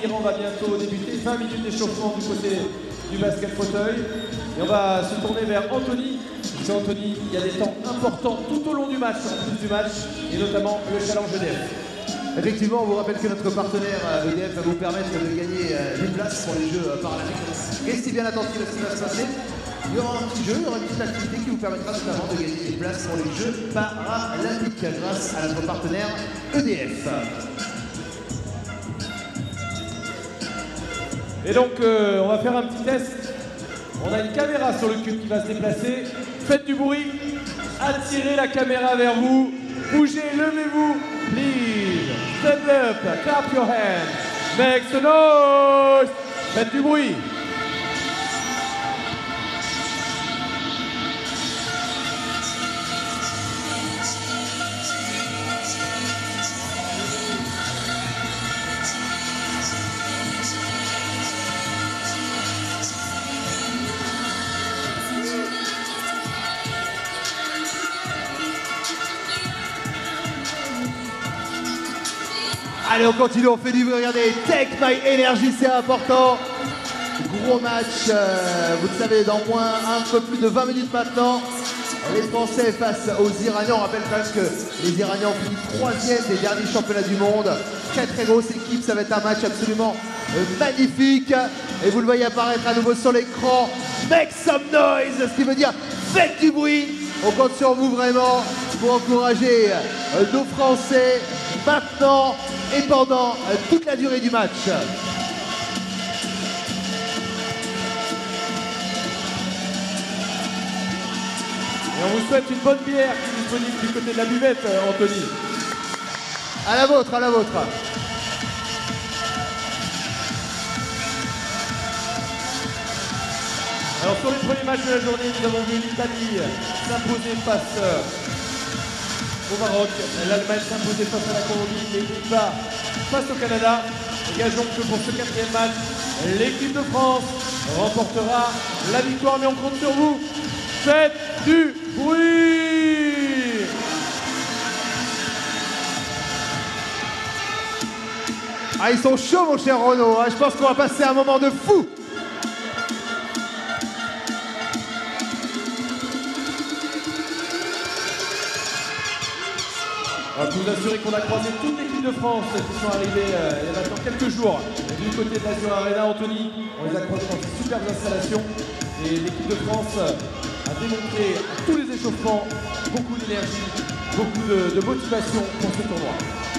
l'Iran va bientôt débuter. 20 minutes d'échauffement du côté du basket fauteuil. Et on va se tourner vers Anthony. Chez Anthony, il y a des temps importants tout au long du match, en plus du match, et notamment le challenge EDF. Effectivement, on vous rappelle que notre partenaire euh, EDF va vous permettre de gagner euh, des places pour les Jeux euh, paralympiques. Restez bien attentifs à ce qui va se passer. Il y aura un petit jeu, il y aura une petite activité qui vous permettra notamment de gagner des places pour les Jeux paralympiques grâce à notre partenaire EDF. Et donc, euh, on va faire un petit test. On a une caméra sur le cube qui va se déplacer. Faites du bruit. Attirez la caméra vers vous. Bougez, levez-vous. Please. Stand up. Clap your hands. Make some noise. Faites du bruit. Allez, on continue, on fait du bruit. Regardez, Take My Energy, c'est important. Gros match, euh, vous le savez, dans moins un peu plus de 20 minutes maintenant. Les Français face aux Iraniens. On rappelle quand même que les Iraniens ont fini troisième des derniers championnats du monde. Très très grosse équipe, ça va être un match absolument euh, magnifique. Et vous le voyez apparaître à nouveau sur l'écran. Make some noise, ce qui veut dire faites du bruit. On compte sur vous vraiment pour encourager euh, nos Français maintenant et pendant euh, toute la durée du match. Et on vous souhaite une bonne bière qui est disponible du côté de la buvette, euh, Anthony. À la vôtre, à la vôtre. Alors sur les premiers matchs de la journée, nous avons vu l'Italie s'imposer face euh, au Maroc, l'Allemagne s'imposer face à la Colombie, les Pays-Bas face au Canada. Gageons que pour ce quatrième match, l'équipe de France remportera la victoire, mais on compte sur vous. Faites du bruit Ah, ils sont chauds, mon cher Renaud. hein. Je pense qu'on va passer un moment de fou. Vous assurer qu'on a croisé toute l'équipe de France qui sont arrivés euh, il y a maintenant quelques jours du côté de l'Azur Arena. Anthony, on les a croisés dans de superbes installations. Et l'équipe de France a démontré à tous les échauffements beaucoup d'énergie, beaucoup de motivation pour ce tournoi.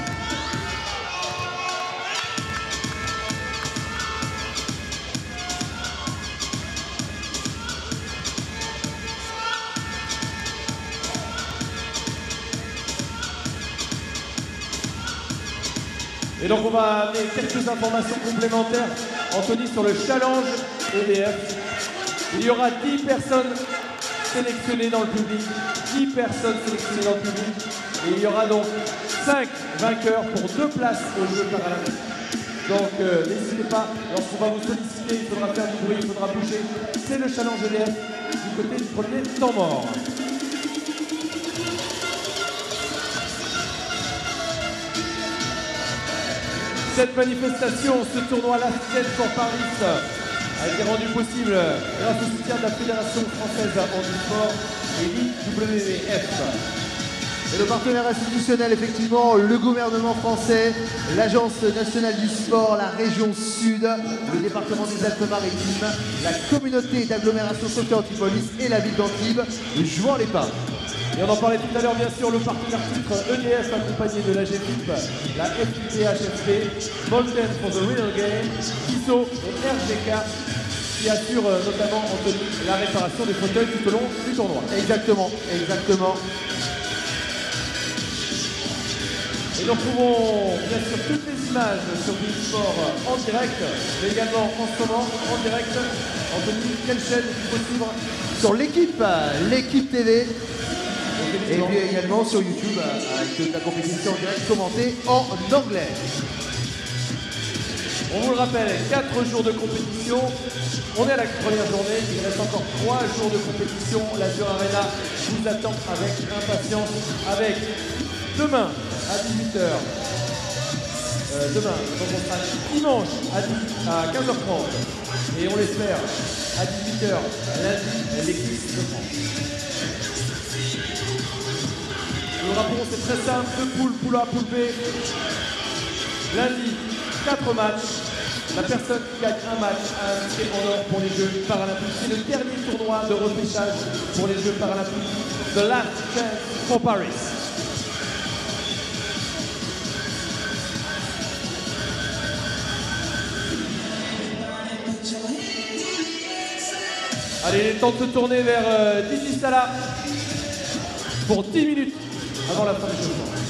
Et donc on va amener quelques informations complémentaires, Anthony, sur le challenge EDF. Il y aura 10 personnes sélectionnées dans le public, 10 personnes sélectionnées dans le public, et il y aura donc 5 vainqueurs pour deux places aux Jeux paralympiques. Donc euh, n'hésitez pas, lorsqu'on va vous solliciter, il faudra faire du bruit, il faudra bouger. C'est le challenge EDF du côté du premier temps mort. Cette manifestation, ce tournoi La Sienne pour Paris a été rendu possible grâce au soutien de la Fédération française handisport et l'IWF. Et le partenaire institutionnel, effectivement, le gouvernement français, l'Agence nationale du sport, la région sud, le département des Alpes-Maritimes, la communauté d'agglomération Sophia Antipolis et la ville d'Antibes. Jouant les pas. Et on en parlait tout à l'heure, bien sûr, le partenaire titre EDF accompagné de la GFIP, la FIPHFP, Molten for the Real Game, ISO et RGK qui assurent euh, notamment, Anthony, la réparation des fauteuils tout au long du tournoi. Exactement, exactement. Et nous retrouvons bien sûr toutes les images sur Sport en direct, mais également en ce moment en direct. Anthony, quelle chaîne il faut suivre? Sur l'équipe, l'équipe TV. Et puis également sur YouTube euh, avec la compétition direct commentée en anglais. On vous le rappelle, 4 jours de compétition. On est à la première journée, il reste encore 3 jours de compétition. La Dure Arena vous attend avec impatience, avec demain à 18h. Euh, demain, donc on sera dimanche à, 10 à 15h30 et on l'espère à 18h lundi l'équipe de France. Le rapport c'est très simple, deux poules, poule A, poule B. Lundi, 4 matchs. La personne qui gagne un match a un ticket en or pour les Jeux paralympiques. C'est le dernier tournoi de repêchage pour les Jeux paralympiques. The last chance for Paris. Allez, il temps de se tourner vers euh, Didi Salah pour 10 minutes avant la fin du.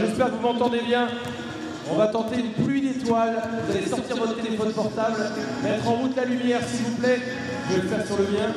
J'espère que vous m'entendez bien. On va tenter une pluie d'étoiles. Vous allez sortir votre téléphone portable, mettre en route la lumière s'il vous plaît. Je vais le faire sur le mien.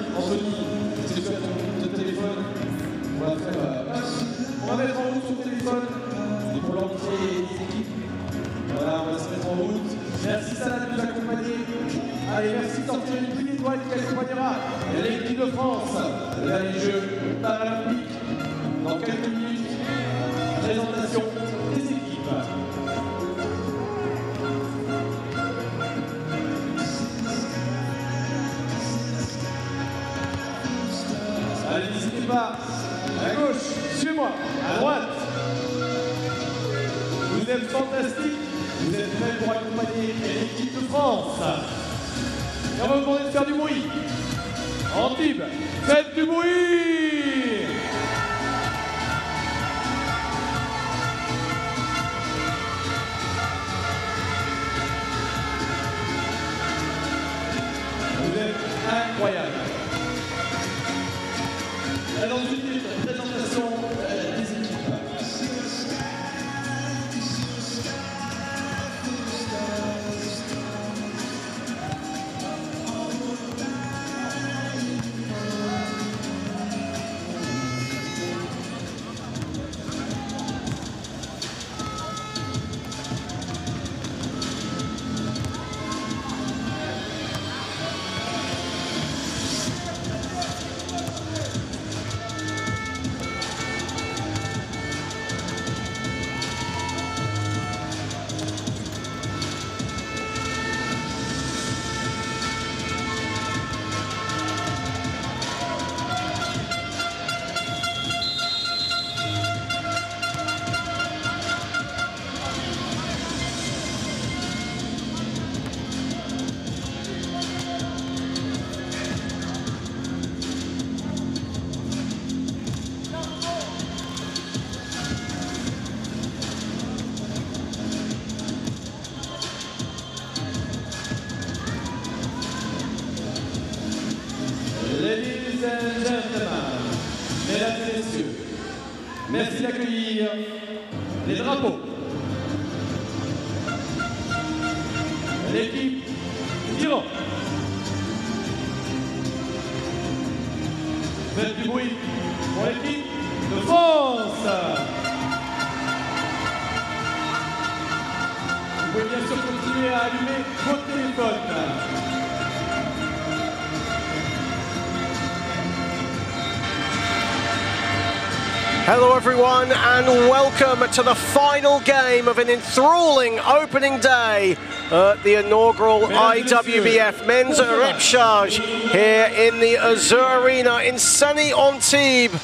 Everyone, and welcome to the final game of an enthralling opening day at the inaugural IWBF Men's Repechage here in the Azur Arena in sunny Antibes.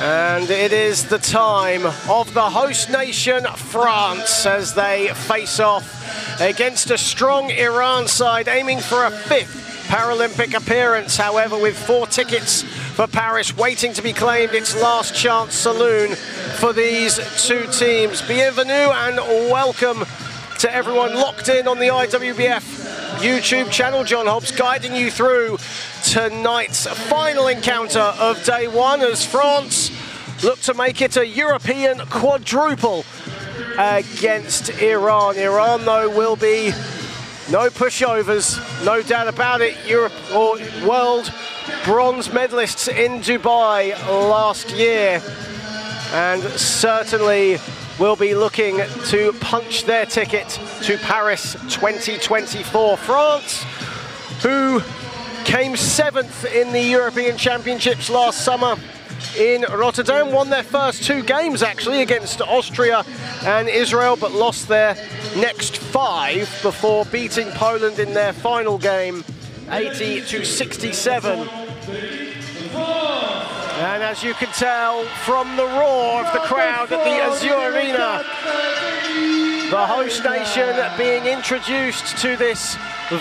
And it is the time of the host nation, France, as they face off against a strong Iran side aiming for a fifth Paralympic appearance. However, with four tickets for Paris waiting to be claimed, it's last chance saloon for these two teams. Bienvenue and welcome to everyone locked in on the IWBF YouTube channel. John Hobbs guiding you through tonight's final encounter of day one as France look to make it a European quadruple against Iran. Iran, though, will be no pushovers, no doubt about it. Europe or world bronze medalists in Dubai last year, and certainly will be looking to punch their ticket to Paris 2024. France, who came seventh in the European Championships last summer in Rotterdam, won their first two games actually against Austria and Israel, but lost their next five before beating Poland in their final game 80 to 67. And as you can tell from the roar of the crowd at the Azur Arena, the host nation being introduced to this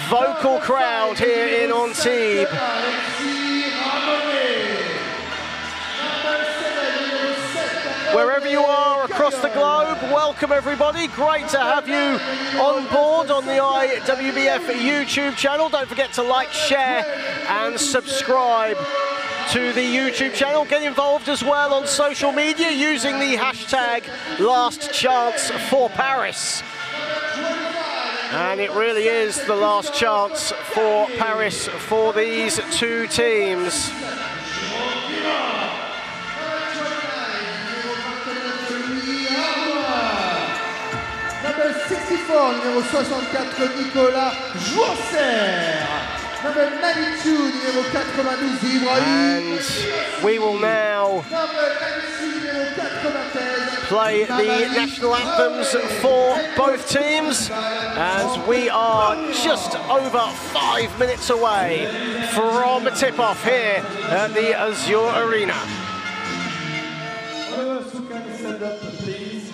vocal crowd here in Antibes. Wherever you are across the globe, welcome everybody. Great to have you on board on the IWBF YouTube channel. Don't forget to like, share, and subscribe to the YouTube channel. Get involved as well on social media using the hashtag last chance for Paris. And it really is the last chance for Paris for these two teams. Number 64, numéro 64, Nicolas Janser. Number 92, numéro 92, Ibrahim. And we will now Number 92, numéro 93. play the national anthems for both teams as we are just over five minutes away from a tip-off here at the Azur Arena. Oliver Soukan, stand up, please.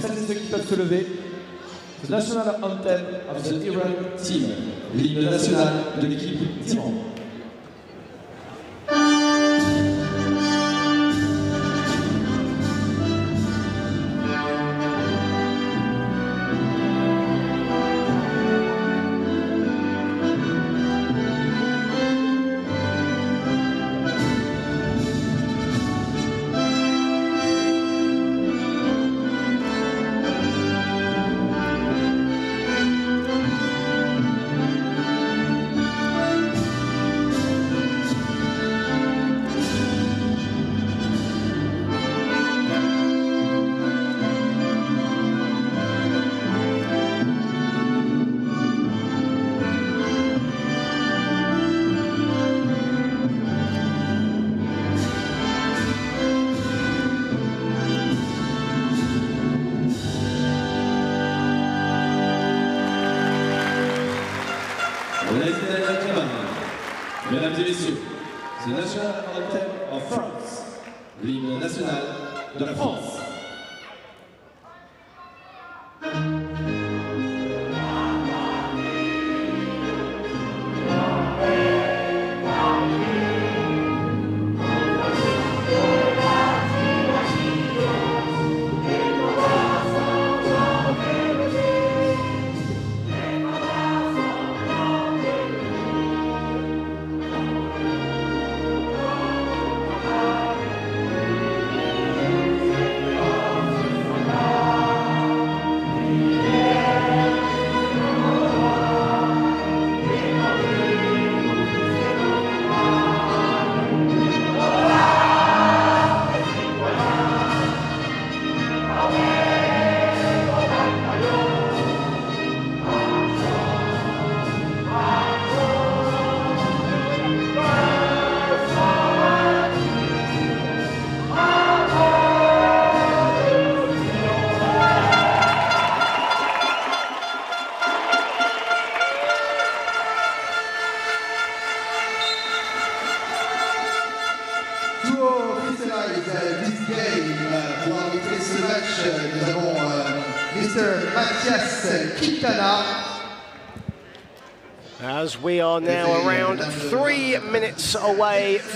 Celles et ceux qui peuvent se lever. National anthem of the Iran team. L'hymne national de l'équipe d'Iran.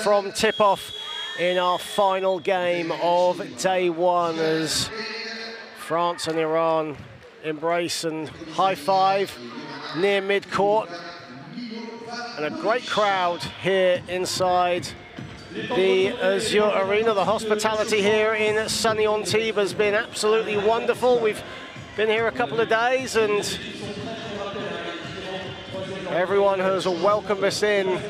From tip-off in our final game of day one as France and Iran embrace and high-five near mid-court. And a great crowd here inside the Azur Arena. The hospitality here in sunny Antibes has been absolutely wonderful. We've been here a couple of days and everyone has welcomed us in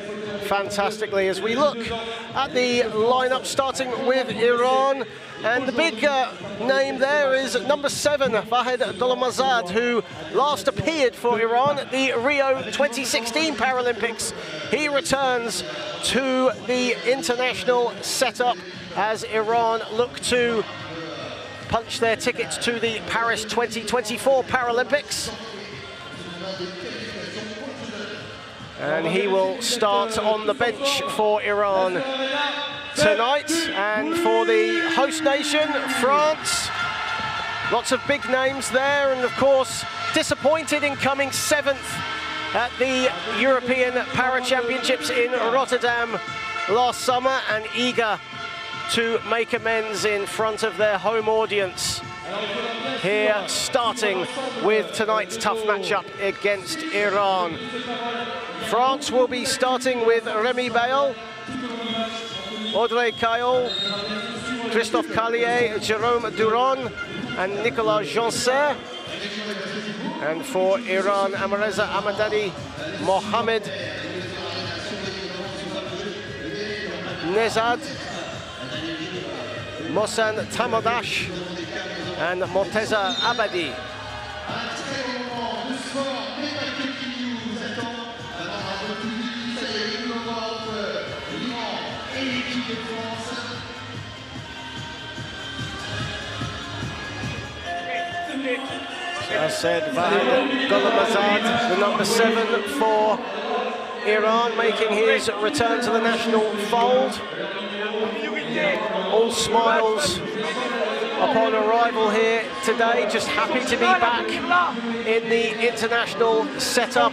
fantastically as we look at the lineup starting with Iran. And the big uh, name there is number seven Vahid Gholamazad who last appeared for Iran at the Rio 2016 Paralympics. He returns to the international setup as Iran look to punch their tickets to the Paris 2024 Paralympics and he will start on the bench for Iran tonight. And for the host nation, France, lots of big names there, and of course, disappointed in coming seventh at the European Para Championships in Rotterdam last summer, and eager to make amends in front of their home audience. Here, starting with tonight's tough matchup against Iran. France will be starting with Remy Bail. Audrey Caillot, Christophe Callier, Jerome Duron, and Nicolas Janser. And for Iran, Amareza Amadadi, Mohamed Nezad, Mohsen Tamadash, and Morteza Abedi. As said, Vahid Gholamazad, the number seven for Iran, making his return to the national fold. All smiles upon arrival here today, just happy to be back in the international setup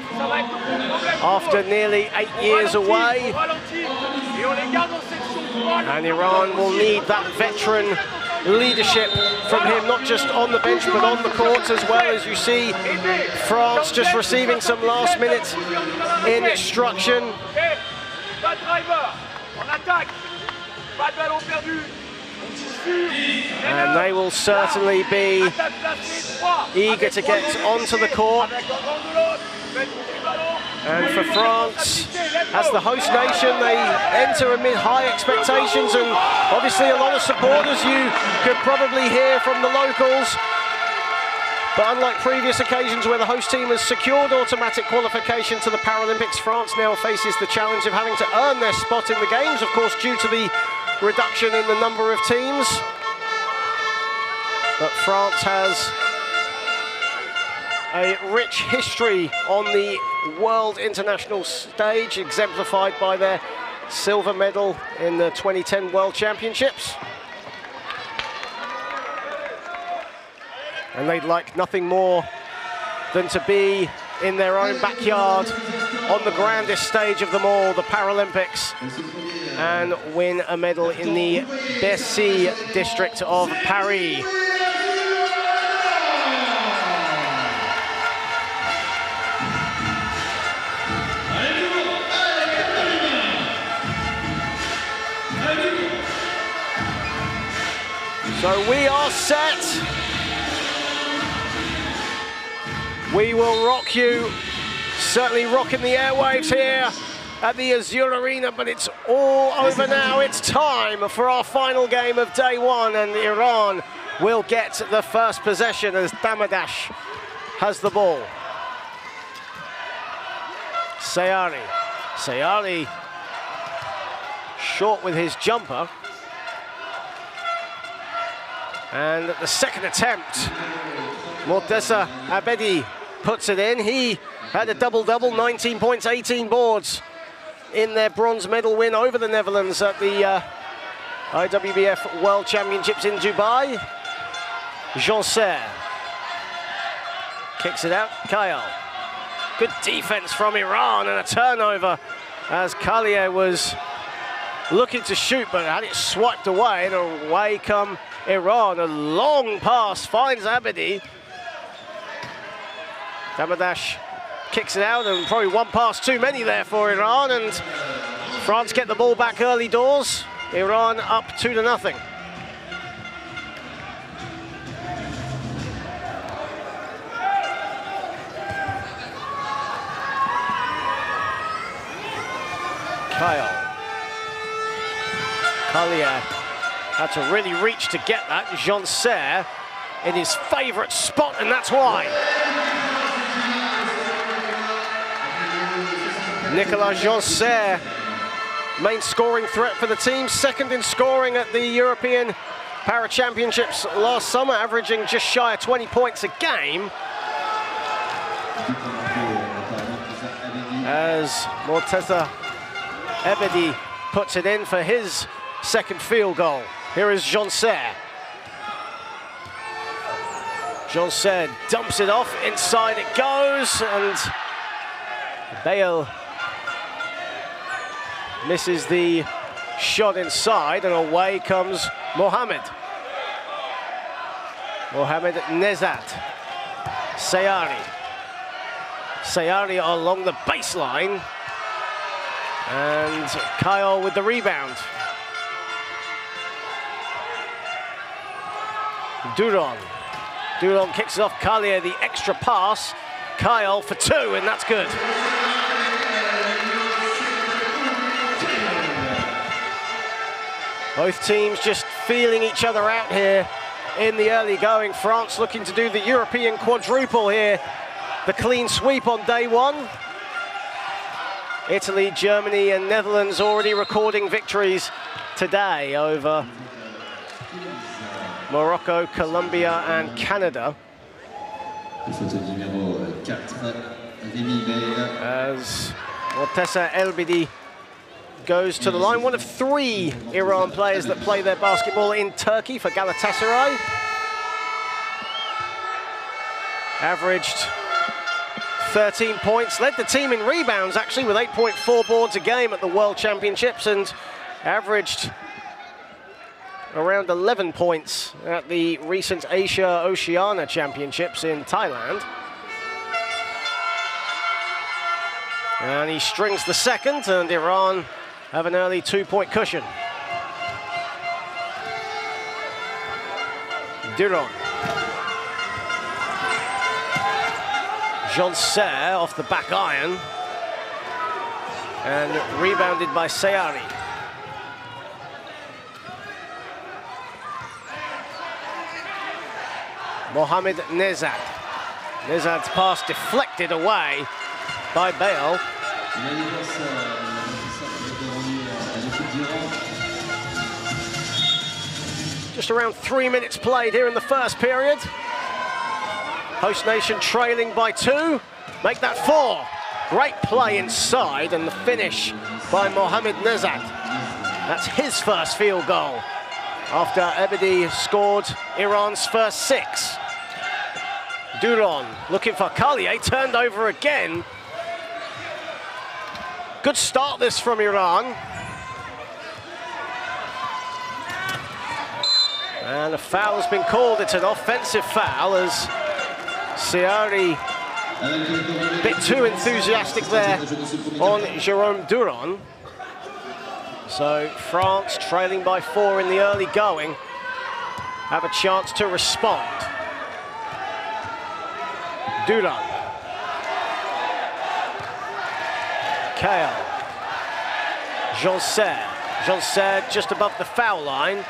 after nearly eight years away. And Iran will need that veteran leadership from him, not just on the bench, but on the court as well, as you see France just receiving some last minute instruction. And they will certainly be eager to get onto the court. And for France, as the host nation, they enter amid high expectations and obviously a lot of supporters you could probably hear from the locals. But unlike previous occasions where the host team has secured automatic qualification to the Paralympics, France now faces the challenge of having to earn their spot in the Games, of course, due to the reduction in the number of teams. But France has a rich history on the world international stage, exemplified by their silver medal in the 2010 World Championships. And they'd like nothing more than to be in their own backyard on the grandest stage of them all, the Paralympics, and win a medal in the Bercy district of Paris. So we are set. We will rock you, certainly rocking the airwaves here at the Azur Arena, but it's all over now. It's time for our final game of day one, and Iran will get the first possession as Damadash has the ball. Sayari. Sayari short with his jumper. And the second attempt, Morteza Abedi puts it in. He had a double-double, 19 points, 18 boards in their bronze medal win over the Netherlands at the uh, IWBF World Championships in Dubai. Janser kicks it out. Kyle. Good defense from Iran and a turnover as Callier was looking to shoot but had it swiped away and away come Iran. A long pass finds Abedi. Damadash kicks it out and probably one pass too many there for Iran and France get the ball back early doors. Iran up two to nothing. Kyle. Collier had to really reach to get that. Janser in his favourite spot, and that's why. Nicolas Janser, main scoring threat for the team, second in scoring at the European Para Championships last summer, averaging just shy of 20 points a game. As Morteza Abedi puts it in for his second field goal. Here is Janser. Janser dumps it off, inside it goes, and Bale misses the shot inside and away comes Mohamed. Mohamed Nezat. Sayari. Sayari along the baseline. And Kyle with the rebound. Duron. Duron kicks off Kalia, the extra pass. Kyle for two, and that's good. Both teams just feeling each other out here in the early going. France looking to do the European quadruple here. The clean sweep on day one. Italy, Germany and Netherlands already recording victories today over Morocco, Colombia and Canada. As Morteza Abedi goes to the line. One of three Iran players that play their basketball in Turkey for Galatasaray. Averaged 13 points, led the team in rebounds actually with 8.4 boards a game at the World Championships and averaged around 11 points at the recent Asia Oceania Championships in Thailand. And he strings the second, and Iran have an early two-point cushion. Duron. Jean off the back iron. And rebounded by Sayari. Mohamed Nezad. Nezad's pass deflected away by Bale. Just around three minutes played here in the first period. Host nation trailing by two. Make that four. Great play inside and the finish by Mohamed Nezad. That's his first field goal after Abedi scored Iran's first six. Duron looking for Carlier, turned over again. Good start this from Iran. And a foul has been called. It's an offensive foul as Sayari a bit too enthusiastic there on Jerome Duron. So France trailing by four in the early going have a chance to respond. Duron. Kale. Jean Jean just above the foul line.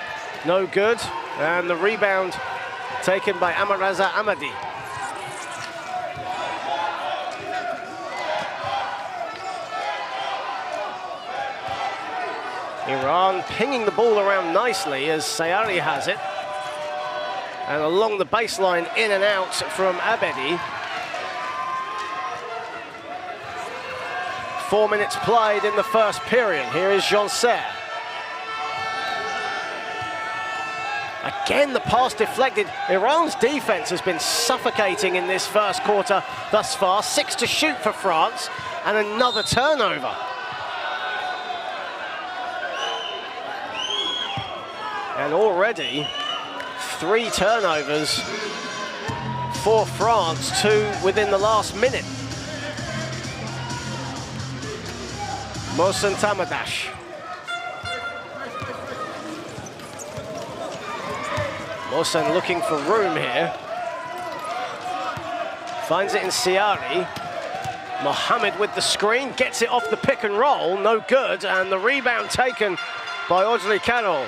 No good. And the rebound taken by Amaraza Amadi. Iran pinging the ball around nicely as Sayari has it. And along the baseline, in and out from Abedi. Four minutes played in the first period. Here is Serre. Again, the pass deflected. Iran's defense has been suffocating in this first quarter thus far. Six to shoot for France and another turnover. And already three turnovers for France, two within the last minute. Mohsen Tamadash. Mohsen looking for room here. Finds it in Sayari. Mohammed with the screen, gets it off the pick and roll, no good, and the rebound taken by Audrey Carroll.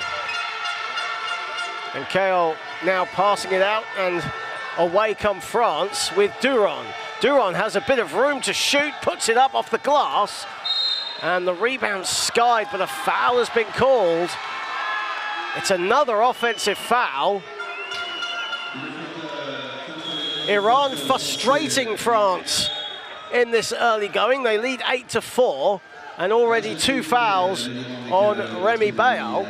And Kale now passing it out, and away come France with Duron. Duron has a bit of room to shoot, puts it up off the glass, and the rebound skied, but a foul has been called. It's another offensive foul. Iran frustrating France in this early going. They lead 8 to 4 and already two fouls on Remy Bayal.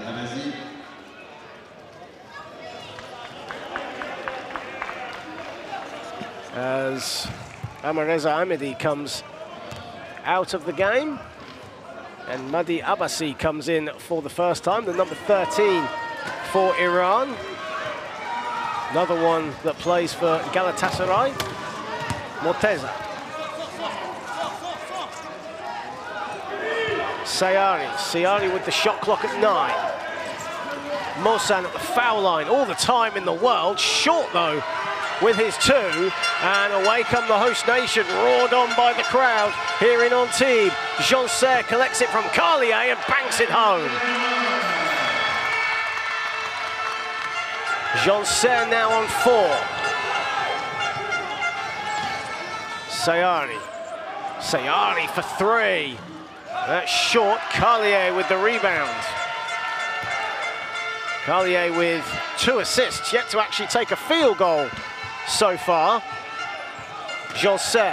As Amareza Amidi comes out of the game. And Madi Abbasi comes in for the first time, the number 13 for Iran. Another one that plays for Galatasaray, Morteza. Sayari, Sayari with the shot clock at nine. Mohsen at the foul line all the time in the world. Short though with his two. And away come the host nation, roared on by the crowd here in Antibes. Jean Serre collects it from Carlier and banks it home. Serre now on four. Sayari. Sayari for three. That's short. Carlier with the rebound. Carlier with two assists, yet to actually take a field goal so far. Serre,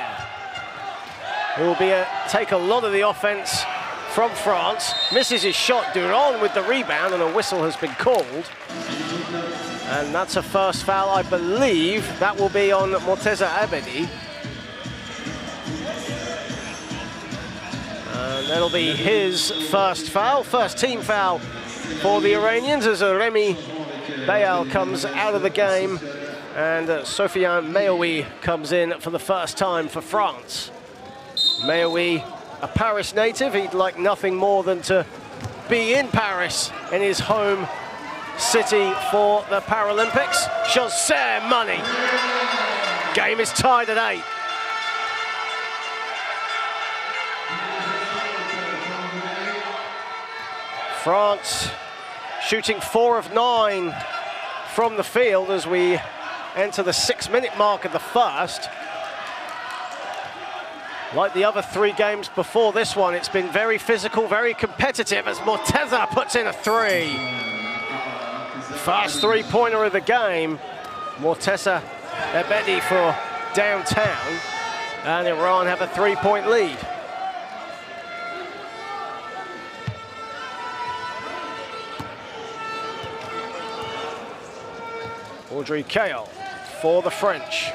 who will be a, take a lot of the offense from France. Misses his shot. Duron with the rebound, and a whistle has been called. And that's a first foul, I believe. That will be on Morteza Abedi. And that'll be his first foul, first team foul for the Iranians as Remy Bayal comes out of the game and uh, Sofiane Mehiaoui comes in for the first time for France. Mehiaoui, a Paris native, he'd like nothing more than to be in Paris in his home city for the Paralympics. Serre money. Game is tied at eight. France shooting four of nine from the field as we enter the six minute mark of the first. Like the other three games before this one, it's been very physical, very competitive as Morteza puts in a three. First three-pointer of the game. Morteza Abedi for downtown. And Iran have a three-point lead. Audrey Cahill for the French.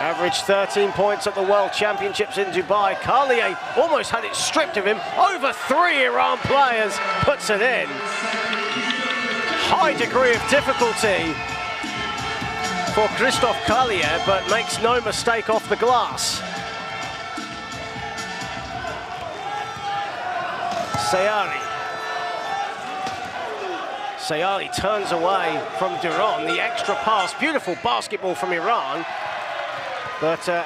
Averaged 13 points at the World Championships in Dubai. Carlier almost had it stripped of him. Over three Iran players puts it in. High degree of difficulty for Christophe Carlier, but makes no mistake off the glass. Sayari Sayari turns away from Duron. The extra pass, beautiful basketball from Iran. But uh,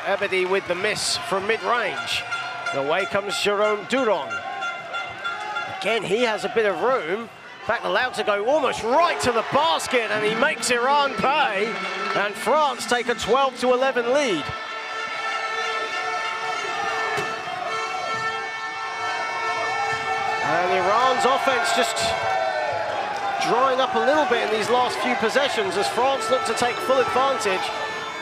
with the miss from mid-range. Away comes Jerome Duron. Again, he has a bit of room. In fact, allowed to go almost right to the basket, and he makes Iran pay. And France take a 12 to 11 lead. And Iran's offense just drying up a little bit in these last few possessions as France look to take full advantage.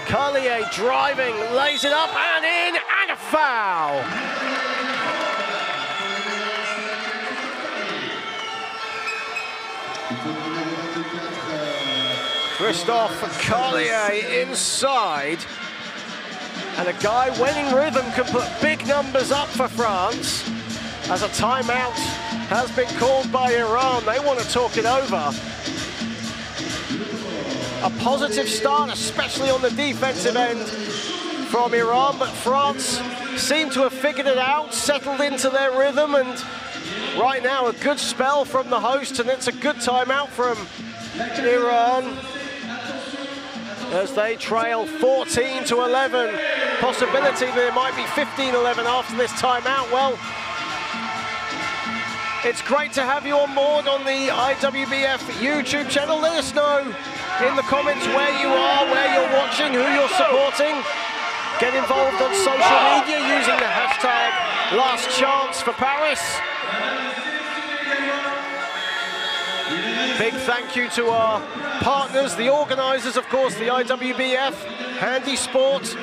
Carlier driving, lays it up and in, and a foul. Christophe Carlier inside. And a guy when in rhythm can put big numbers up for France as a timeout has been called by Iran. They want to talk it over. A positive start, especially on the defensive end from Iran, but France seem to have figured it out, settled into their rhythm, and right now a good spell from the host, and it's a good timeout from Iran as they trail 14 to 11. Possibility there might be 15-11 after this timeout. Well, it's great to have you on board on the IWBF YouTube channel. Let us know in the comments where you are, where you're watching, who you're supporting. Get involved on social media using the hashtag Last Chance for Paris. Big thank you to our partners, the organisers, of course, the IWBF, Handisport.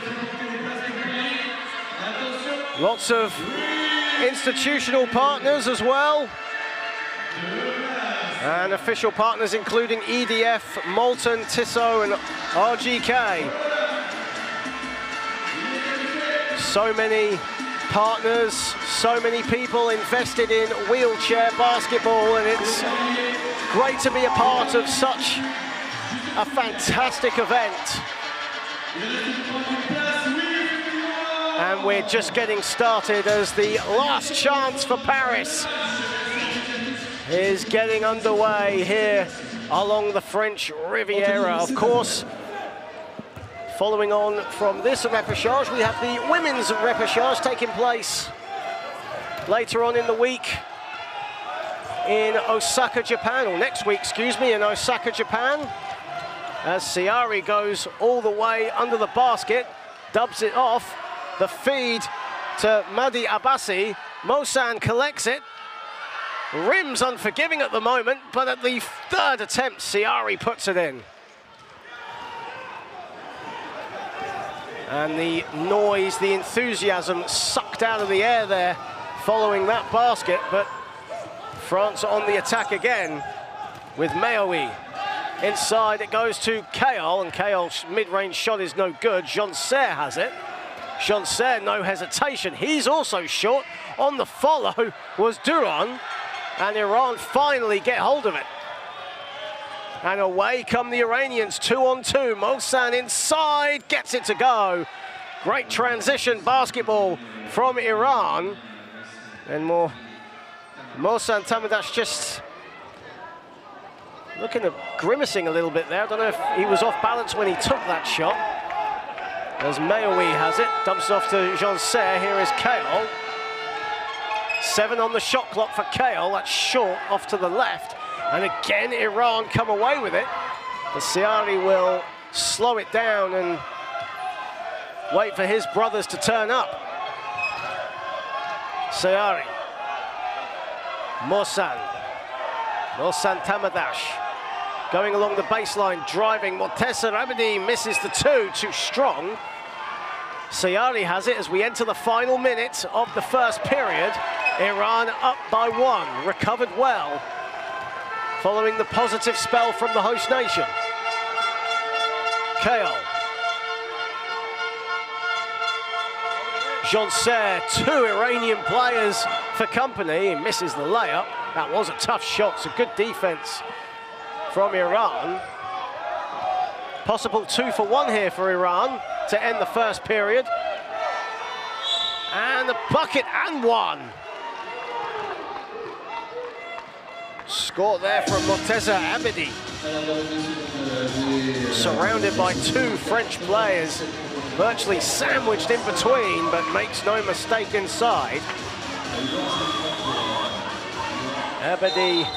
Lots of institutional partners as well. And official partners including EDF, Molten, Tissot and RGK. So many partners, so many people invested in wheelchair basketball and it's great to be a part of such a fantastic event. And we're just getting started as the last chance for Paris is getting underway here along the French Riviera. Of course, following on from this repechage, we have the women's repechage taking place later on in the week in Osaka, Japan, or next week, excuse me, in Osaka, Japan. As Sayari goes all the way under the basket, dubs it off. The feed to Madi Abbasi. Mohsen collects it. Rims unforgiving at the moment, but at the third attempt, Sayari puts it in. And the noise, the enthusiasm sucked out of the air there following that basket, but France on the attack again with Mehiaoui. Inside it goes to Kayol, and Kayol's mid-range shot is no good. Jean has it. Jean no hesitation. He's also short. On the follow was Duran, and Iran finally get hold of it. And away come the Iranians, two on two. Mohsen inside, gets it to go. Great transition basketball from Iran. And more Mohsen Tamadash just looking at grimacing a little bit there. I don't know if he was off balance when he took that shot. As Mehiaoui has it, dumps off to Jean Serre. Here is Kale. Seven on the shot clock for Kale. That's short off to the left. And again, Iran come away with it. The Sayari will slow it down and wait for his brothers to turn up. Sayari Mohsen. Mohsen Tamadash. Going along the baseline, driving. Morteza Abedi misses the two, too strong. Syari has it as we enter the final minute of the first period. Iran up by one, recovered well, following the positive spell from the host nation. Kale Janser, two Iranian players for company. He misses the layup. That was a tough shot, so good defense from Iran. Possible two for one here for Iran to end the first period. And the bucket and one. Score there from Morteza Abedi. Surrounded by two French players virtually sandwiched in between, but makes no mistake inside. Abedi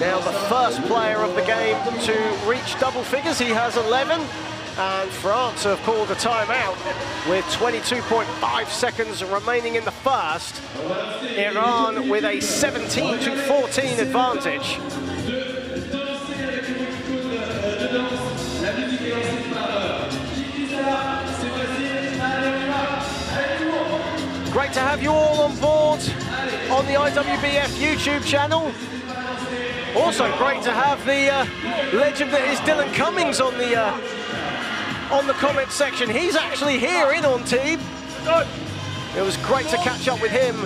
now the first player of the game to reach double figures. He has 11. And France have called a timeout with 22.5 seconds remaining in the first. Iran with a 17 to 14 advantage. Great to have you all on board on the IWBF YouTube channel. Also great to have the uh, legend that is Dylan Cummings on the uh, on the comment section. He's actually here in on team. It was great to catch up with him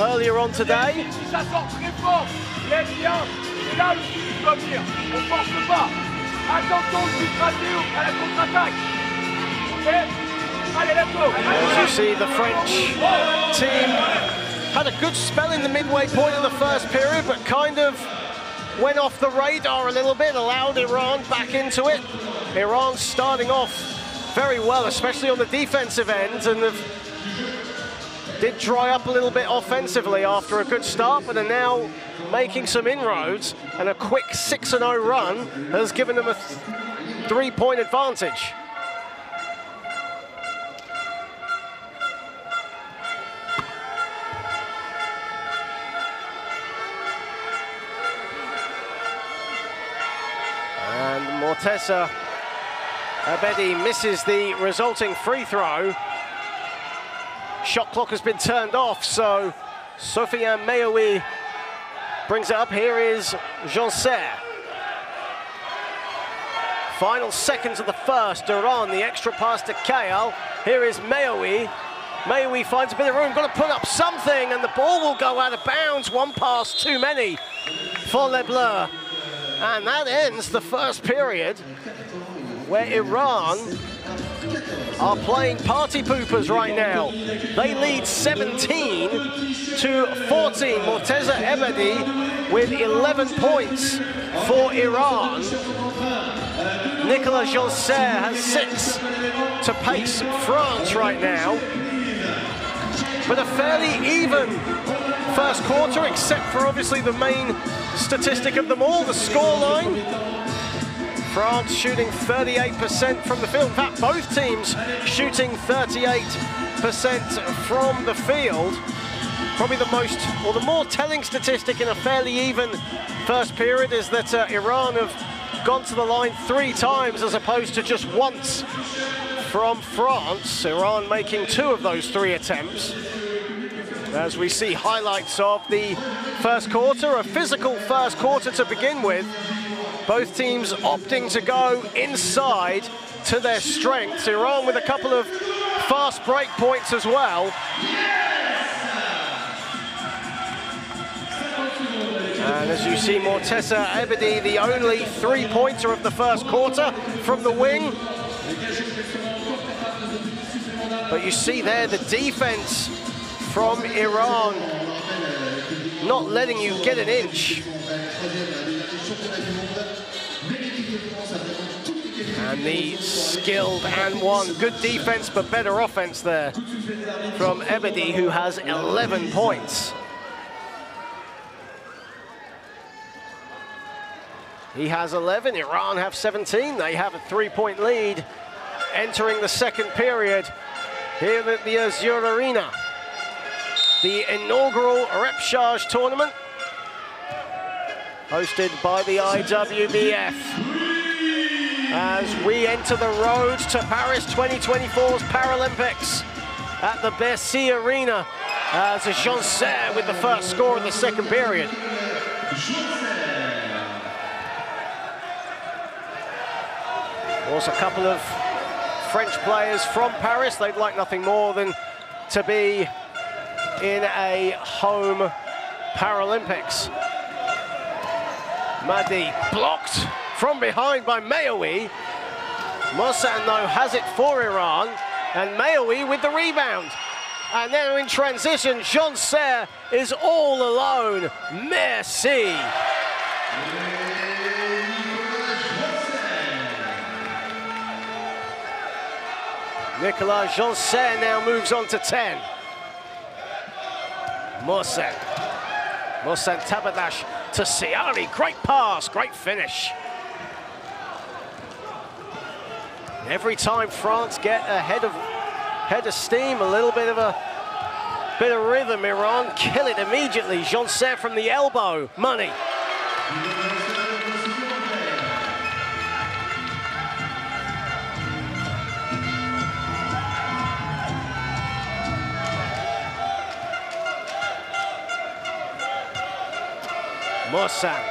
earlier on today. As you see, the French team had a good spell in the midway point of the first period, but kind of went off the radar a little bit, allowed Iran back into it. Iran starting off very well, especially on the defensive end, and did dry up a little bit offensively after a good start, but are now making some inroads, and a quick 6-0 run has given them a three-point advantage. Morteza Abedi misses the resulting free throw. Shot clock has been turned off, so Sofiane Mehiaoui brings it up. Here is Jean Serre. Final seconds of the first, Duran, the extra pass to Kayal. Here is Mehiaoui. Mehiaoui finds a bit of room, got to put up something, and the ball will go out of bounds. One pass too many for Les Bleus. And that ends the first period where Iran are playing party poopers right now. They lead 17 to 14. Morteza Abedi with 11 points for Iran. Nicolas Janser has six to pace France right now. But a fairly even first quarter, except for obviously the main statistic of them all, the scoreline. France shooting 38% from the field. In fact, both teams shooting 38% from the field. Probably the most, or the more telling statistic in a fairly even first period is that uh, Iran have gone to the line three times as opposed to just once from France. Iran making two of those three attempts. As we see highlights of the first quarter, a physical first quarter to begin with. Both teams opting to go inside to their strengths. Iran with a couple of fast break points as well. And as you see, Morteza Abedi, the only three-pointer of the first quarter from the wing. But you see there the defense from Iran not letting you get an inch. And the skilled and one. Good defense, but better offense there from Abedi, who has 11 points. He has 11, Iran have 17. They have a three-point lead entering the second period here at the Azur Arena. The inaugural Repechage tournament hosted by the IWBF. As we enter the road to Paris 2024's Paralympics at the Bercy Arena as a Janser with the first score in the second period. Also a couple of French players from Paris. They'd like nothing more than to be in a home Paralympics. Madi blocked from behind by Mehiaoui. Mohsen, though, has it for Iran. And Mehiaoui with the rebound. And then in transition, Janser is all alone. Merci. Nicolas Janser now moves on to 10. Mohsen. Mohsen Tabadash to Sayari. Great pass, great finish. Every time France get ahead of head of steam, a little bit of a bit of rhythm, Iran kill it immediately. Janser from the elbow, money. Mohsen.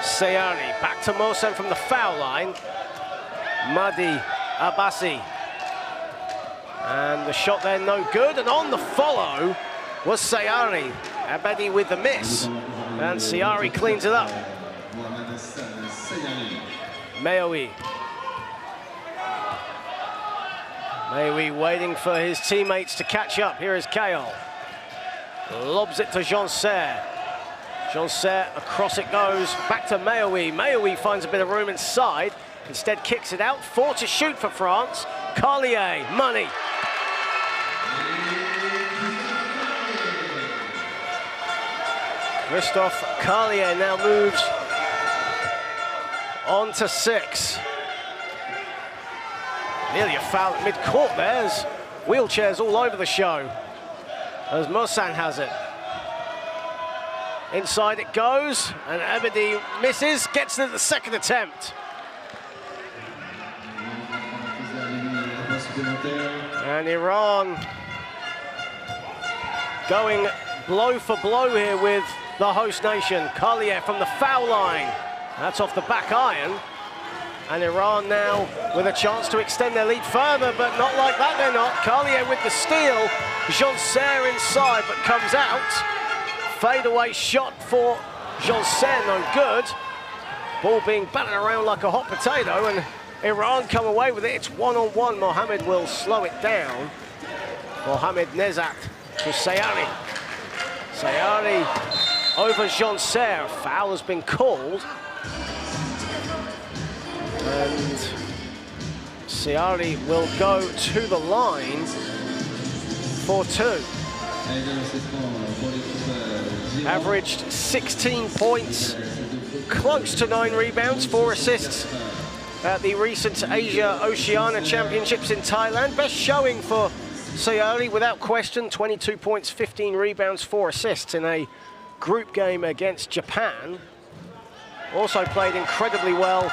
Sayari back to Mohsen from the foul line. Madi Abbasi. And the shot there no good. And on the follow was Sayari. Abedi with the miss. And Sayari cleans it up. Mehiaoui. Mehiaoui waiting for his teammates to catch up. Here is Kayol. Lobs it to Janser. Janser, across it goes, back to Mehiaoui. Mehiaoui finds a bit of room inside, instead kicks it out. Four to shoot for France. Carlier, money. Christophe Carlier now moves on to six. Nearly a foul at mid-court there. There's wheelchairs all over the show. As Mohsen has it. Inside it goes, and Abedi misses, gets at the second attempt. And Iran going blow for blow here with the host nation. Carlier from the foul line. That's off the back iron. And Iran now with a chance to extend their lead further, but not like that they're not. Carlier with the steal. Janser inside, but comes out. Fadeaway shot for Janser, no good. Ball being batted around like a hot potato, and Iran come away with it. It's one-on-one. Mohammed will slow it down. Mohammed Nezad to Sayari. Sayari over Janser. Foul has been called. And Sayari will go to the line for two. Averaged 16 points, close to nine rebounds, four assists at the recent Asia Oceania Championships in Thailand. Best showing for Sayari, without question, 22 points, 15 rebounds, four assists in a group game against Japan. Also played incredibly well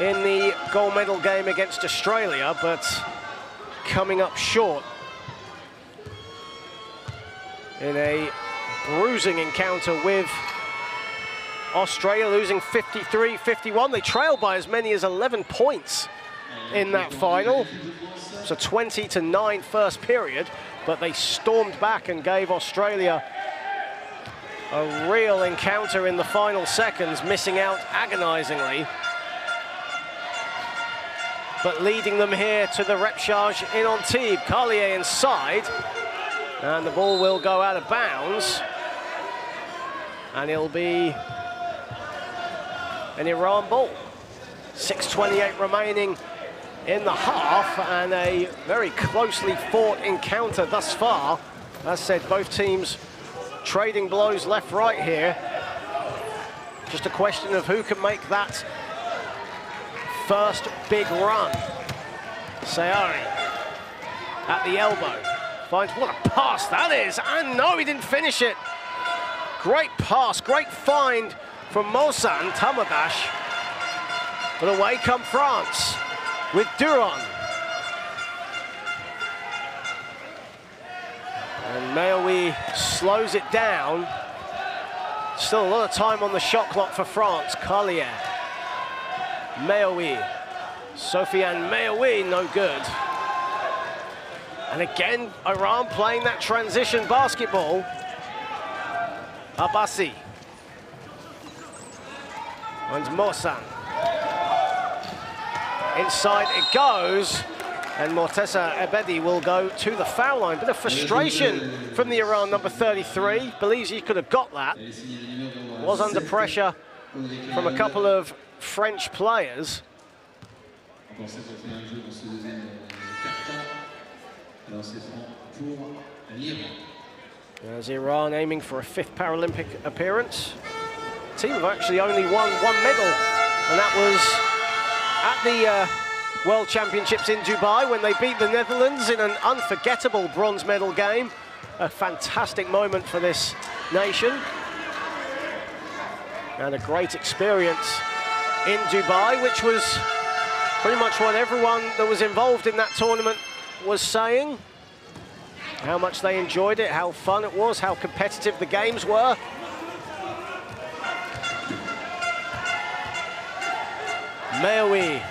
in the gold medal game against Australia, but coming up short in a bruising encounter with Australia, losing 53-51. They trail by as many as 11 points in that final. A 20 to 9 first period, but they stormed back and gave Australia a real encounter in the final seconds, missing out agonizingly. But leading them here to the repechage in Antibes. Carlier inside. And the ball will go out of bounds. And it'll be an Iran ball. 6.28 remaining in the half and a very closely fought encounter thus far. As said, both teams trading blows left, right here. Just a question of who can make that first big run. Sayari at the elbow. Finds what a pass that is. And no, he didn't finish it. Great pass, great find from Mosa and Tamabash. But away come France with Duran. And Mehiaoui slows it down. Still a lot of time on the shot clock for France. Carlier. Mehiaoui. Sofiane Mehiaoui, no good. And again, Iran playing that transition basketball. Abbasi. And Morsan. Inside it goes. And Morteza Abedi will go to the foul line. Bit of frustration from the Iran number 33. Believes he could have got that. Was under pressure from a couple of French players. As Iran aiming for a fifth Paralympic appearance. The team have actually only won one medal, and that was at the uh, World Championships in Dubai when they beat the Netherlands in an unforgettable bronze medal game. A fantastic moment for this nation. And a great experience in Dubai, which was pretty much what everyone that was involved in that tournament was saying. How much they enjoyed it, how fun it was, how competitive the games were. Mehiaoui.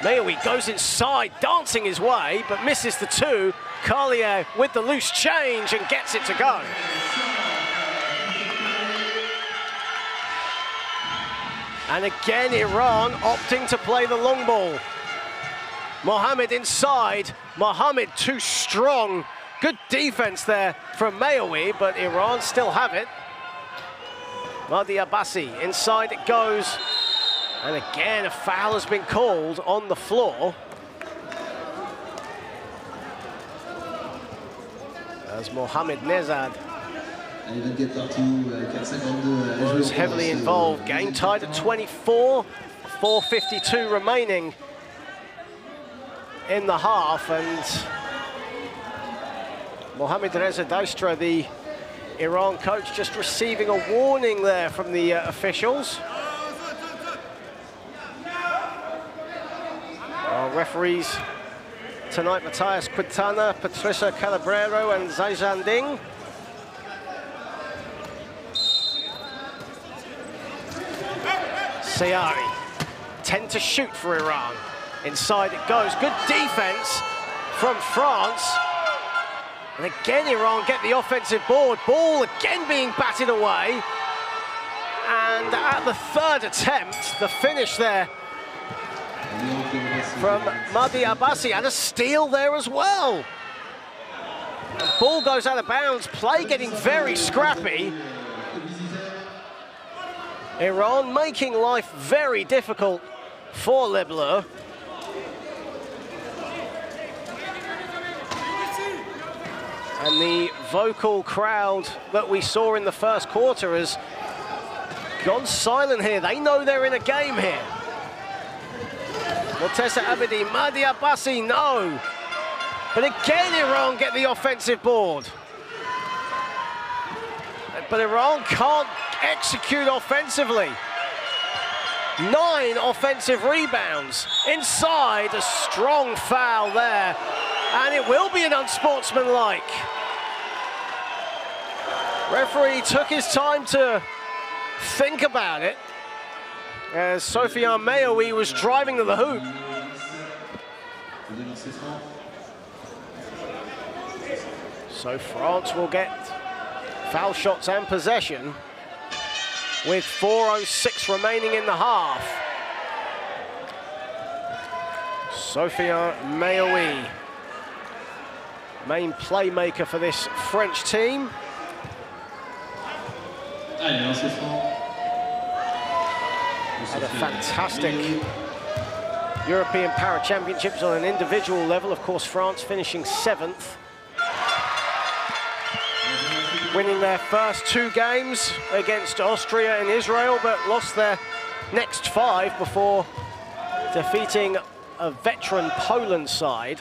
Mehiaoui goes inside, dancing his way, but misses the two. Carlier with the loose change and gets it to go. And again, Iran opting to play the long ball. Mohammed inside. Mohammed too strong. Good defense there from Mehiaoui, but Iran still have it. Mahdi Abbasi, inside it goes. And again, a foul has been called on the floor. As Mohammed Nezad was heavily involved. Game tied at 24, 4.52 remaining in the half. And Mohamed Reza Daistra, the Iran coach, just receiving a warning there from the uh, officials. Our referees tonight, Matthias Quintana, Patricia Calabrero and Zaijan Ding. Sayari, 10 to shoot for Iran. Inside it goes, good defense from France. And again, Iran get the offensive board. Ball again being batted away. And at the third attempt, the finish there from Mahdi Abbasi and a steal there as well. Ball goes out of bounds, play getting very scrappy. Iran making life very difficult for Bleus. And the vocal crowd that we saw in the first quarter has gone silent here. They know they're in a game here. Morteza Abedi, Mahdi Abbasi, no. But again, Iran get the offensive board. But Iran can't execute offensively. Nine offensive rebounds. Inside, a strong foul there. And it will be an unsportsmanlike. Referee took his time to think about it as Sofiane Mehiaoui was driving to the hoop. So France will get foul shots and possession with 4.06 remaining in the half. Sofiane Mehiaoui, main playmaker for this French team. Had a fantastic European Para Championships on an individual level. Of course, France finishing seventh. Winning their first two games against Austria and Israel, but lost their next five before defeating a veteran Poland side.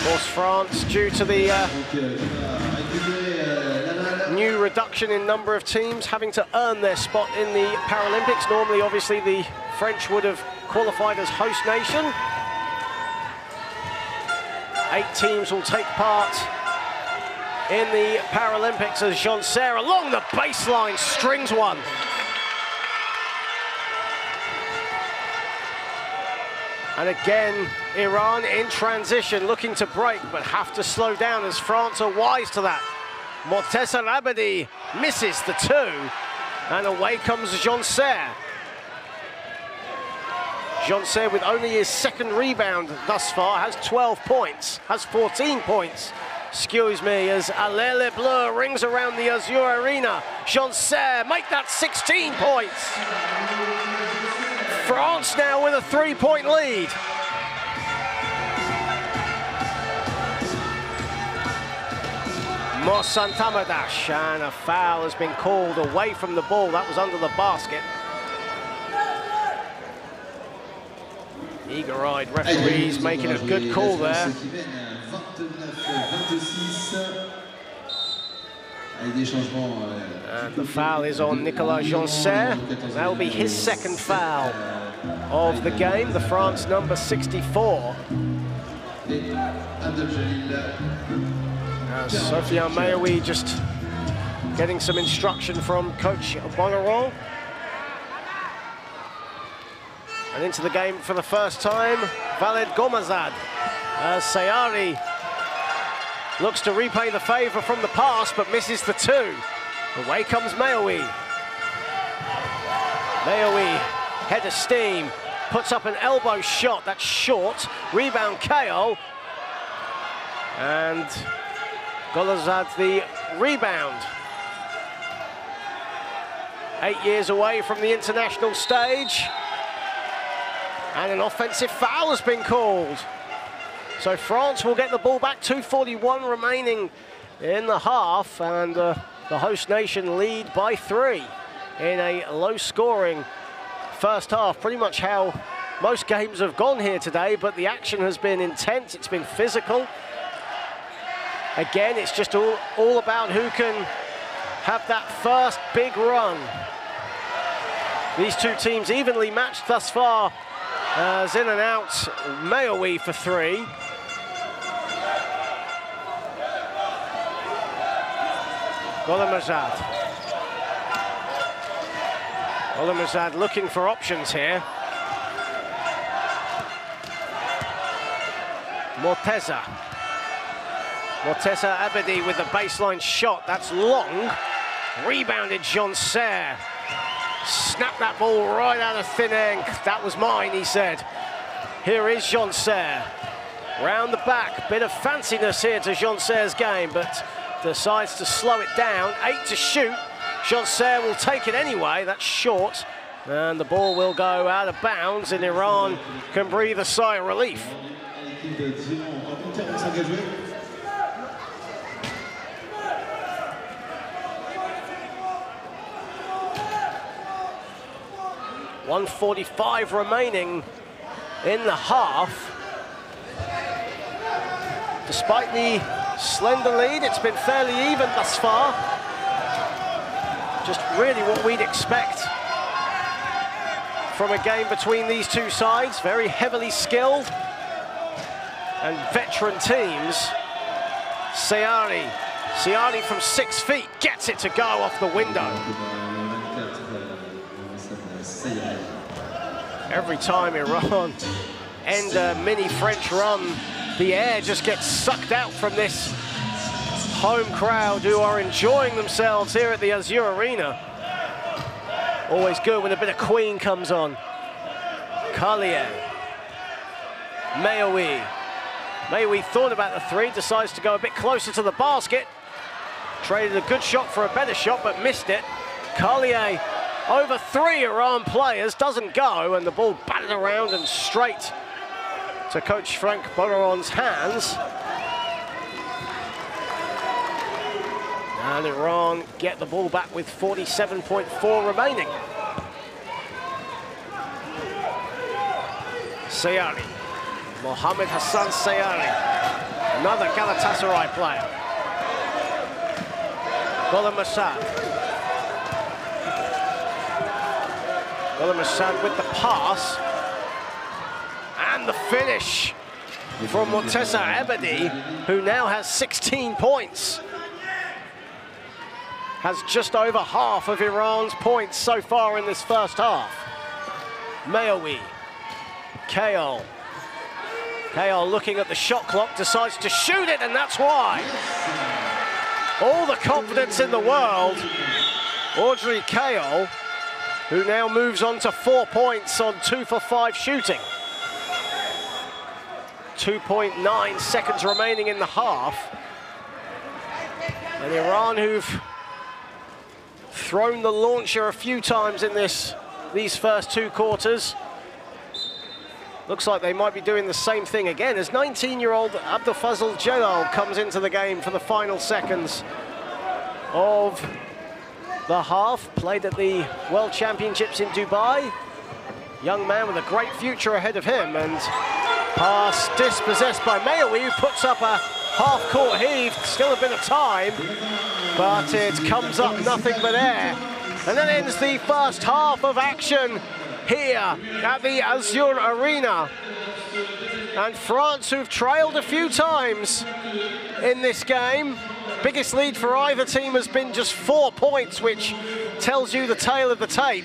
Of course, France, due to the uh, new reduction in number of teams having to earn their spot in the Paralympics. Normally, obviously, the French would have qualified as host nation. Eight teams will take part in the Paralympics as Jean Serre along the baseline strings one. And again, Iran in transition, looking to break, but have to slow down as France are wise to that. Morteza Abedi misses the two, and away comes Jean Serre. Jean Serre with only his second rebound thus far, has 12 points, has 14 points. Excuse me, as Allez les Bleus rings around the Azur Arena. Jean Serre make that 16 points. France now with a three-point lead. Mohsen and a foul has been called away from the ball. That was under the basket. Eager-eyed referees making a good call there. And the foul is on Nicolas Jean That will be his second foul of the game, the France number 64. Uh, Sofiane Mehiaoui just getting some instruction from coach Bonneron. And into the game for the first time, Vahid Gholamazad. As Sayari looks to repay the favour from the pass, but misses the two. Away comes Mehiaoui. Mehiaoui, head of steam, puts up an elbow shot, that's short. Rebound KO. And Gholamazad the rebound. Eight years away from the international stage. And an offensive foul has been called. So France will get the ball back, 2.41 remaining in the half, and uh, the host nation lead by three in a low-scoring first half. Pretty much how most games have gone here today, but the action has been intense, it's been physical. Again, it's just all, all about who can have that first big run. These two teams evenly matched thus far uh, as in and out Mehiaoui for three. Gholamazad. Gholamazad looking for options here. Morteza. Morteza Abedi with the baseline shot. That's long. Rebounded Jean Serre. Snapped that ball right out of thin air. That was mine, he said. Here is Jean Serre. Round the back. Bit of fanciness here to Jean Serre's game, but decides to slow it down. Eight to shoot. Jean Serre will take it anyway. That's short. And the ball will go out of bounds, and Iran can breathe a sigh of relief. One forty-five remaining in the half. Despite the slender lead, it's been fairly even thus far. Just really what we'd expect from a game between these two sides. Very heavily skilled and veteran teams. Sayari, Sayari from six feet gets it to go off the window. Every time Iran end a mini French run, the air just gets sucked out from this home crowd who are enjoying themselves here at the Azur Arena. Always good when a bit of Queen comes on. Carlier. Mehiaoui. Mehiaoui thought about the three, decides to go a bit closer to the basket. Traded a good shot for a better shot, but missed it. Carlier over three Iran players, doesn't go, and the ball batted around and straight to coach Frank Bonneron's hands. And Iran get the ball back with 47.4 remaining. Sayari. Mohamed Hassan Sayari. Another Galatasaray player. Gholamazad. Golam Masad with the pass. And the finish from Morteza Abedi, who now has 16 points. Has just over half of Iran's points so far in this first half. Mehiaoui, Kale. Kale looking at the shot clock, decides to shoot it, and that's why. All the confidence in the world. Audrey Kale, who now moves on to four points on two for five shooting. 2.9 seconds remaining in the half. And Iran, who've thrown the launcher a few times in this these first two quarters. Looks like they might be doing the same thing again as 19-year-old Abdulfazl Jalal comes into the game for the final seconds of the half. Played at the World Championships in Dubai. Young man with a great future ahead of him and pass dispossessed by Mehiaoui who puts up a half-court heave. Still a bit of time, but it comes up nothing but air. And that ends the first half of action here at the Azur Arena. And France, who've trailed a few times in this game, biggest lead for either team has been just four points, which tells you the tale of the tape.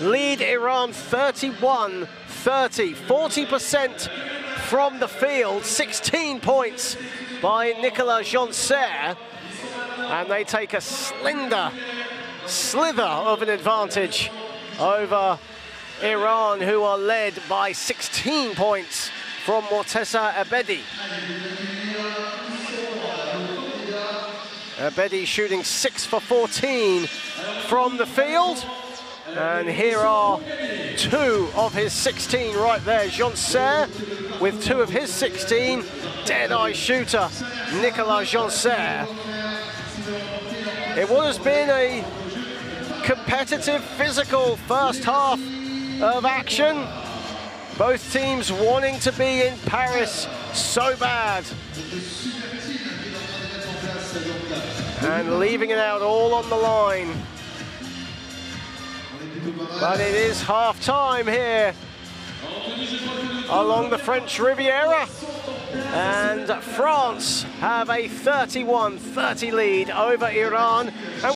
Lead Iran 31 30, 40% from the field, 16 points by Nicolas Janser. And they take a slender slither of an advantage over Iran, who are led by 16 points from Morteza Abedi. Abedi shooting 6 for 14 from the field. And here are two of his 16 right there. Janser with two of his 16. Dead-eye shooter, Nicolas Janser. It have been a competitive, physical first half of action. Both teams wanting to be in Paris so bad. And leaving it out all on the line. But it is half time here along the French Riviera. And France have a 31-30 lead over Iran. And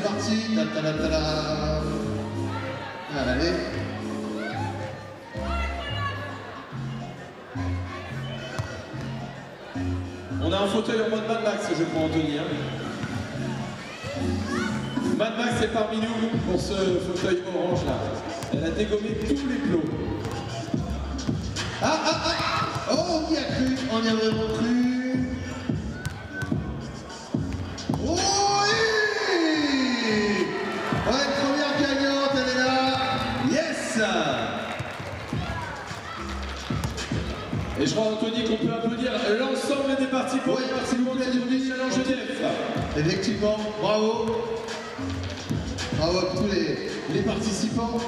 parti. Ta -ta -ta -ta -ta. Allez. On a un fauteuil en mode Mad Max, je crois, Anthony. hein. Mad Max est parmi nous pour ce fauteuil orange là. Elle a dégommé tous les plots. Ah, ah, ah Oh, on y a cru, on y a vraiment cru. Et je crois, Anthony, qu'on peut applaudir l'ensemble des participants s'il vous plaît, du challenge EDF. Effectivement, bravo. Bravo à tous les, les participants.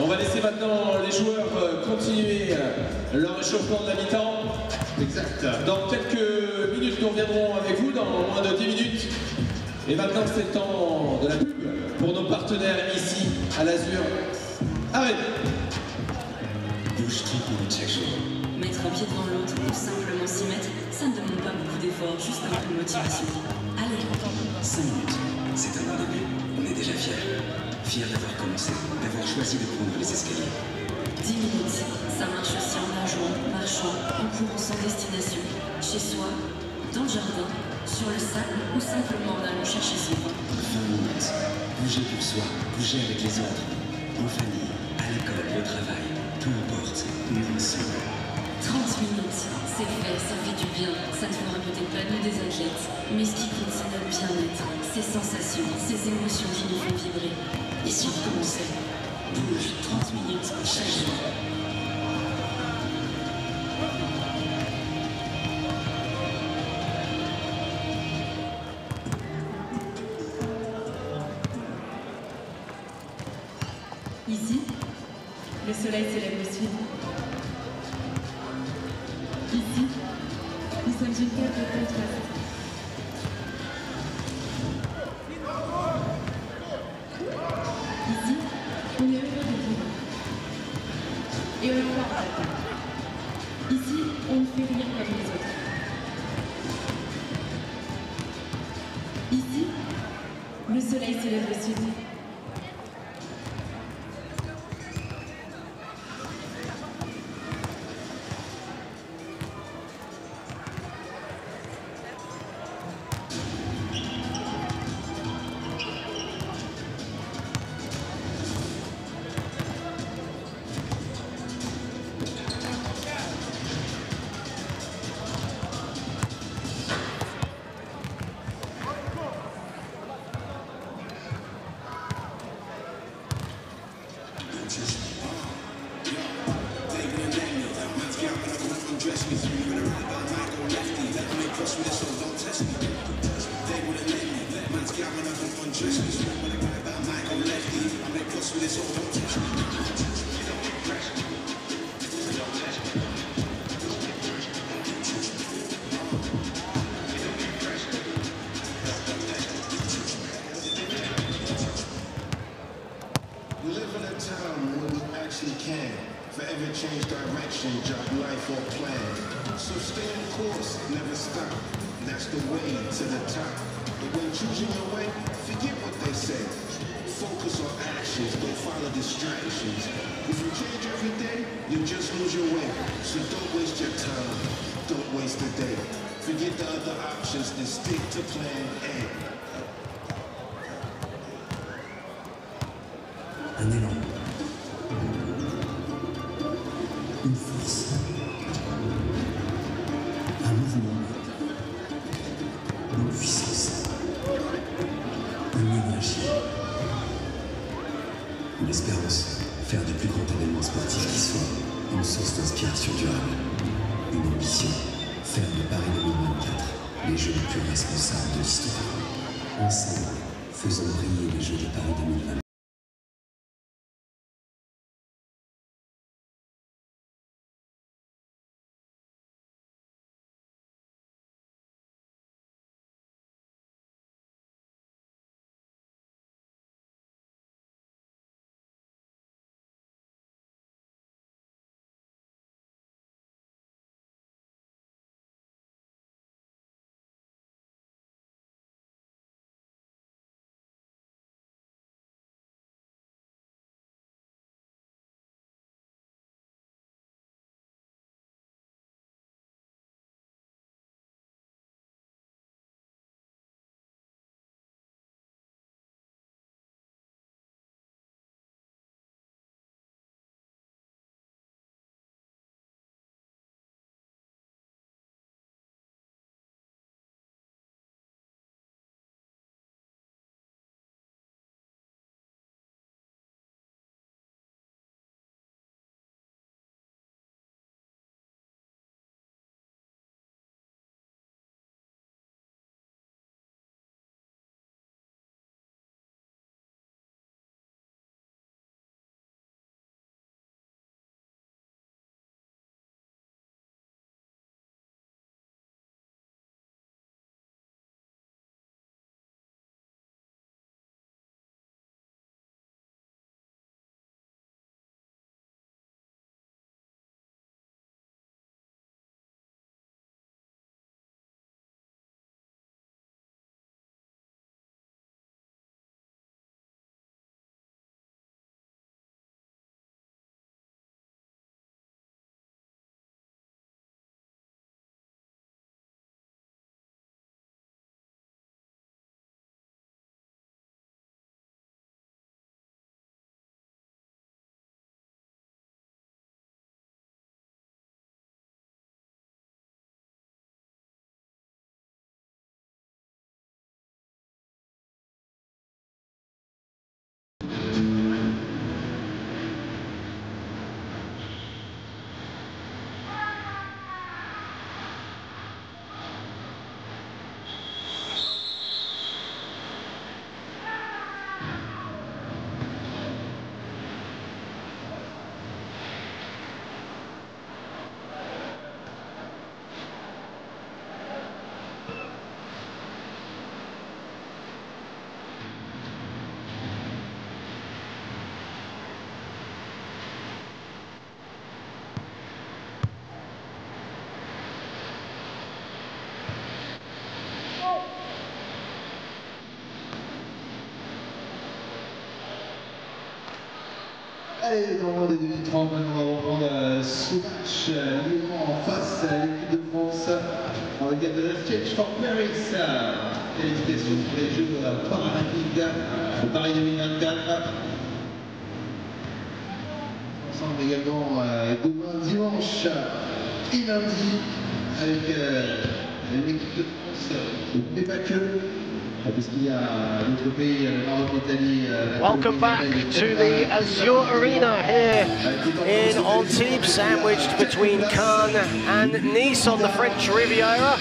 On va laisser maintenant les joueurs euh, continuer euh, leur échauffement de la mi-temps. Exact. Dans quelques minutes, nous reviendrons avec vous, dans moins de 10 minutes. Et maintenant, c'est le temps de la pub pour nos partenaires ici, à l'Azur. Arrête Douche 30 minutes chaque jour. Mettre un pied devant l'autre ou simplement s'y mettre, ça ne demande pas beaucoup d'efforts, juste un peu de motivation. Allez, 5 minutes. C'est un bon début. On est déjà fiers. Fiers d'avoir commencé, d'avoir choisi de prendre les escaliers. 10 minutes, ça marche aussi en nageant, marchant, en courant sans destination, chez soi, dans le jardin, sur le sable ou simplement en allant chercher son pain. 20 minutes. Bouger pour soi, bouger avec les autres. En famille, à l'école, au travail. Peu importe, on est ensemble. 30 minutes, c'est fait, ça fait du bien. Ça ne fera peut-être pas nous des athlètes, mais ce qui compte, c'est notre bien-être, ces sensations, ces émotions qui nous font vibrer. Et si on commençait Bouge 30 minutes chaque jour. Allez, dans de 2 minutes 30, maintenant, on va reprendre euh, ce match euh, librement en face à l'équipe de France. On va dire de la Sketch for Paris. euh, Qualification pour les Jeux euh, paralympiques de Paris 2024. Ensemble également euh, demain dimanche et lundi avec euh, l'équipe de France, euh, mais pas. Euh, Parce qu'il y a d'autres pays, euh, le Maroc, l'Italie. la Welcome back to the Azur Arena here in Antibes, sandwiched between Cannes and Nice on the French Riviera.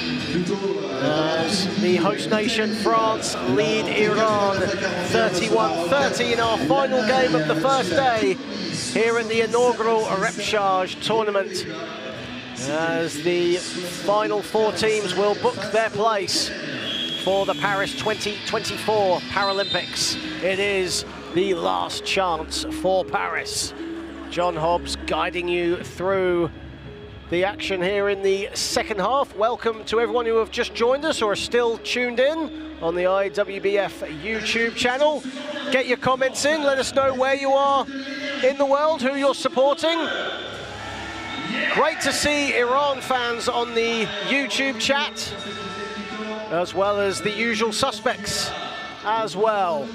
As the host nation, France, lead Iran 31-30 in our final game of the first day here in the inaugural Repechage tournament. As the final four teams will book their place for the Paris 2024 Paralympics. It is the last chance for Paris. John Hobbs guiding you through the action here in the second half. Welcome to everyone who have just joined us or are still tuned in on the IWBF YouTube channel. Get your comments in, let us know where you are in the world, who you're supporting. Great to see Iran fans on the YouTube chat, as well as the usual suspects as well.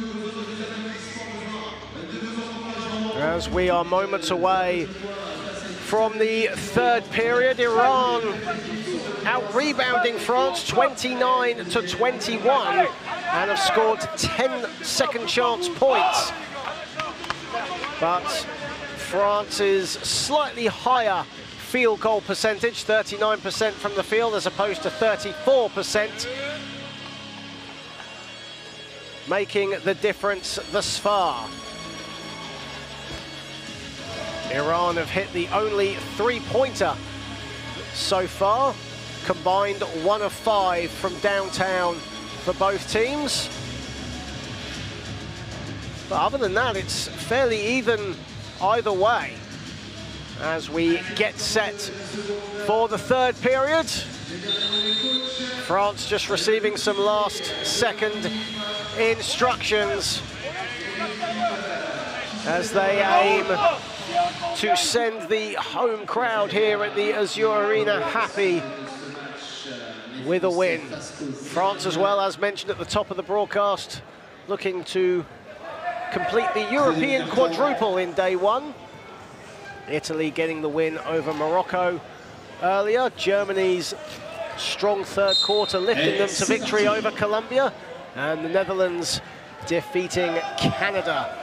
As we are moments away from the third period, Iran out rebounding France 29 to 21 and have scored 10 second chance points. But France is slightly higher field goal percentage, 39% from the field as opposed to 34%, making the difference thus far. Iran have hit the only three-pointer so far, combined one of five from downtown for both teams. But other than that, it's fairly even either way as we get set for the third period. France just receiving some last second instructions as they aim to send the home crowd here at the Azur Arena happy with a win. France as well, as mentioned at the top of the broadcast, looking to complete the European quadruple in day one. Italy getting the win over Morocco earlier. Germany's strong third quarter lifting them to victory over Colombia. And the Netherlands defeating Canada.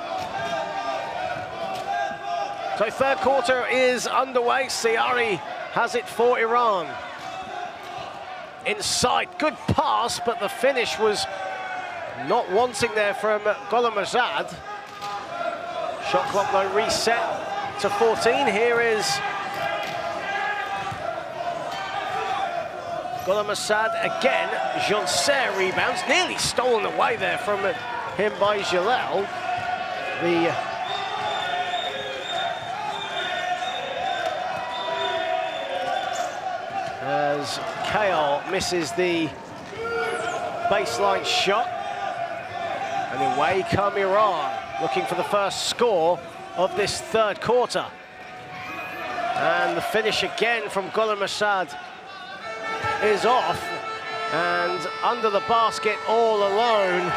So third quarter is underway. Sayari has it for Iran. Inside, good pass, but the finish was not wanting there from Gholamazad. Shot clock though reset to 14. Here is Gholamazad again. Janser rebounds, nearly stolen away there from him by Jalel. The as Kale misses the baseline shot. And away come Iran, looking for the first score of this third quarter. And the finish again from Gholamazad is off. And under the basket all alone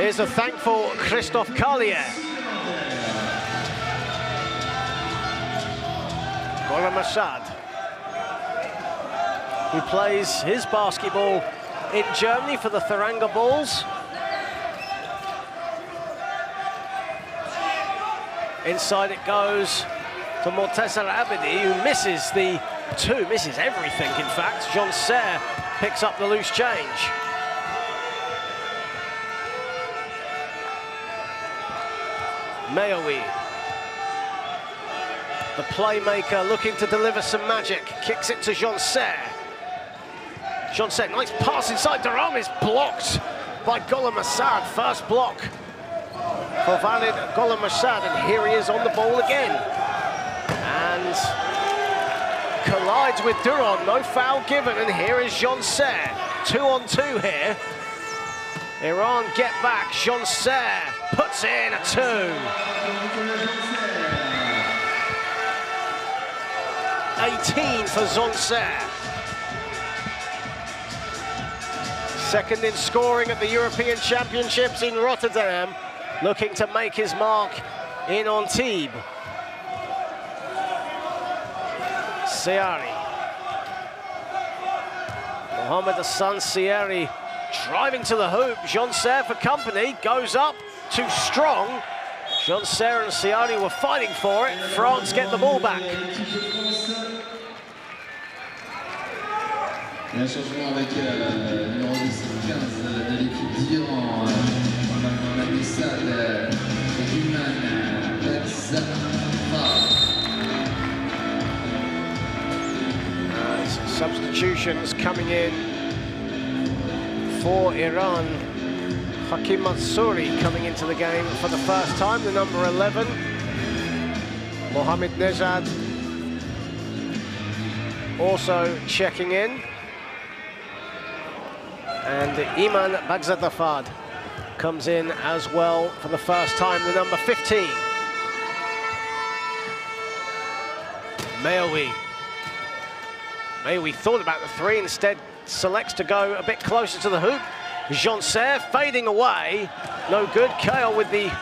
is a thankful Christophe Carlier. Gholamazad who plays his basketball in Germany for the Thuringia Bulls. Inside it goes to Morteza Abedi, who misses the two, misses everything, in fact. Janser picks up the loose change. Mehiaoui, the playmaker looking to deliver some magic, kicks it to Janser. Jean Serre, nice pass inside, Durham is blocked by Gholamazad, first block for valid Azad, and here he is on the ball again. And collides with Duron, no foul given, and here is Janser. Two on two here. Iran get back. Jean puts in a two. 18 for Janser. Second in scoring at the European Championships in Rotterdam, looking to make his mark in Antibes. Sayari. Mohamed Hassan Sayari driving to the hoop. Janser for company, goes up, too strong. Janser and Sayari were fighting for it. France get the ball back. Substitutions coming in for Iran. Hakim Mansouri coming into the game for the first time, the number 11. Mohamed Nezad also checking in and Iman Bagzadafad comes in as well for the first time, the number 15. Mehiaoui. Mehiaoui thought about the three, instead selects to go a bit closer to the hoop. Jean fading away, no good. Kale with the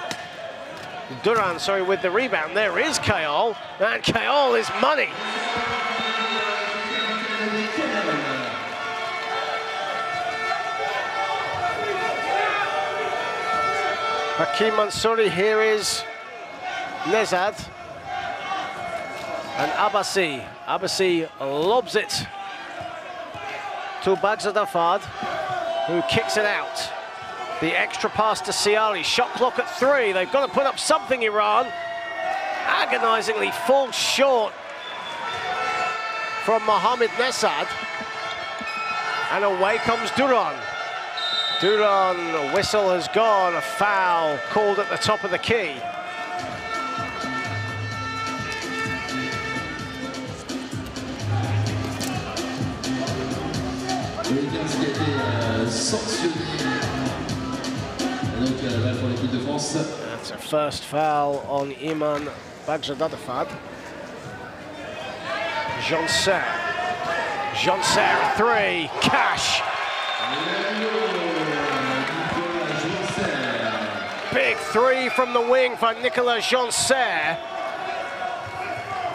Duran, sorry, with the rebound. There is Kale, and Kale is money. Hakim Mansouri, here is Nezad. And Abbasi. Abbasi lobs it to Bagzadafad, who kicks it out. The extra pass to Sayari. Shot clock at three. They've got to put up something, Iran. Agonizingly falls short from Mohamed Nezad. And away comes Duran. Duran, The whistle has gone, a foul called at the top of the key. That's a first foul on Iman Bagzadadafad. Janser. Jean Serre, three. Cash. Big three from the wing for Nicolas Janser.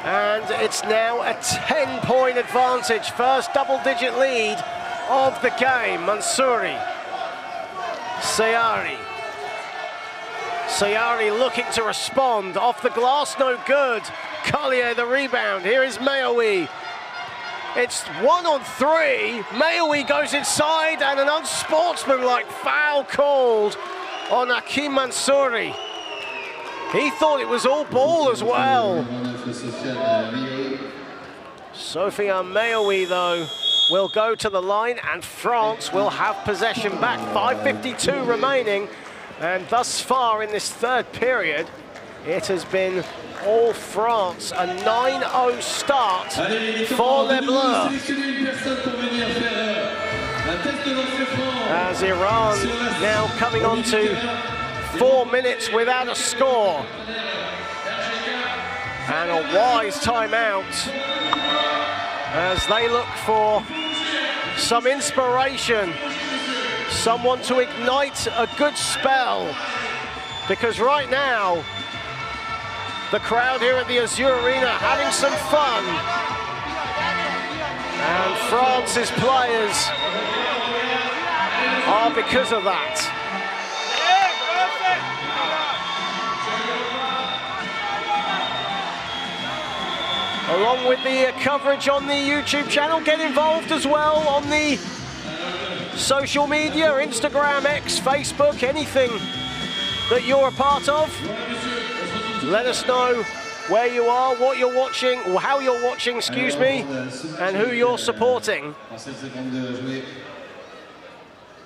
And it's now a 10-point advantage. First double-digit lead of the game. Mansouri. Sayari. Sayari looking to respond. Off the glass, no good. Collier the rebound. Here is Mehiaoui. It's one on three. Mehiaoui goes inside and an unsportsmanlike foul called on Hakim Mansouri. He thought it was all ball as well. Sophia Mehiaoui, though, will go to the line and France will have possession back. 5.52 remaining. And thus far in this third period, it has been all France. A 9-0 start for Les Bleus. As Iran now coming on to four minutes without a score. And a wise timeout as they look for some inspiration, someone to ignite a good spell. Because right now, the crowd here at the Azur Arena having some fun. And France's players are because of that. Along with the uh, coverage on the YouTube channel, get involved as well on the social media, Instagram, X, Facebook, anything that you're a part of. Let us know where you are, what you're watching, how you're watching, excuse me, and who you're supporting.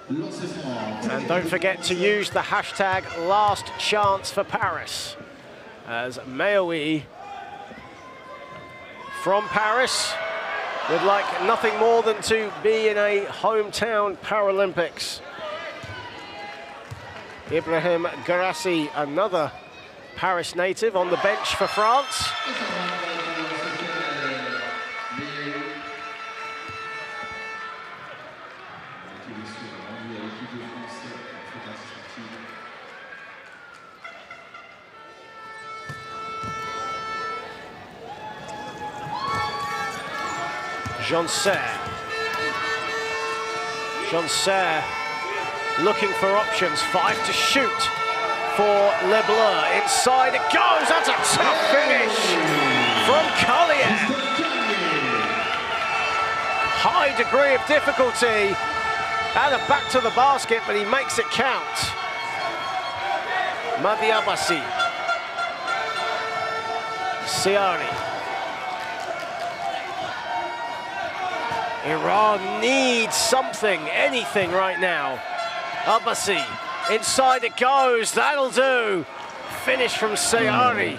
And don't forget to use the hashtag last chance for Paris as Mehiaoui from Paris would like nothing more than to be in a hometown Paralympics. Ibrahim Garassi, another Paris native on the bench for France. Janser. Jean Serre looking for options. Five to shoot for Le Bleu. Inside it goes. That's a tough finish from Collier. High degree of difficulty. And a back to the basket, but he makes it count. Madi Abbasi. Iran needs something, anything right now. Abbasi, inside it goes, that'll do. Finish from Sayari.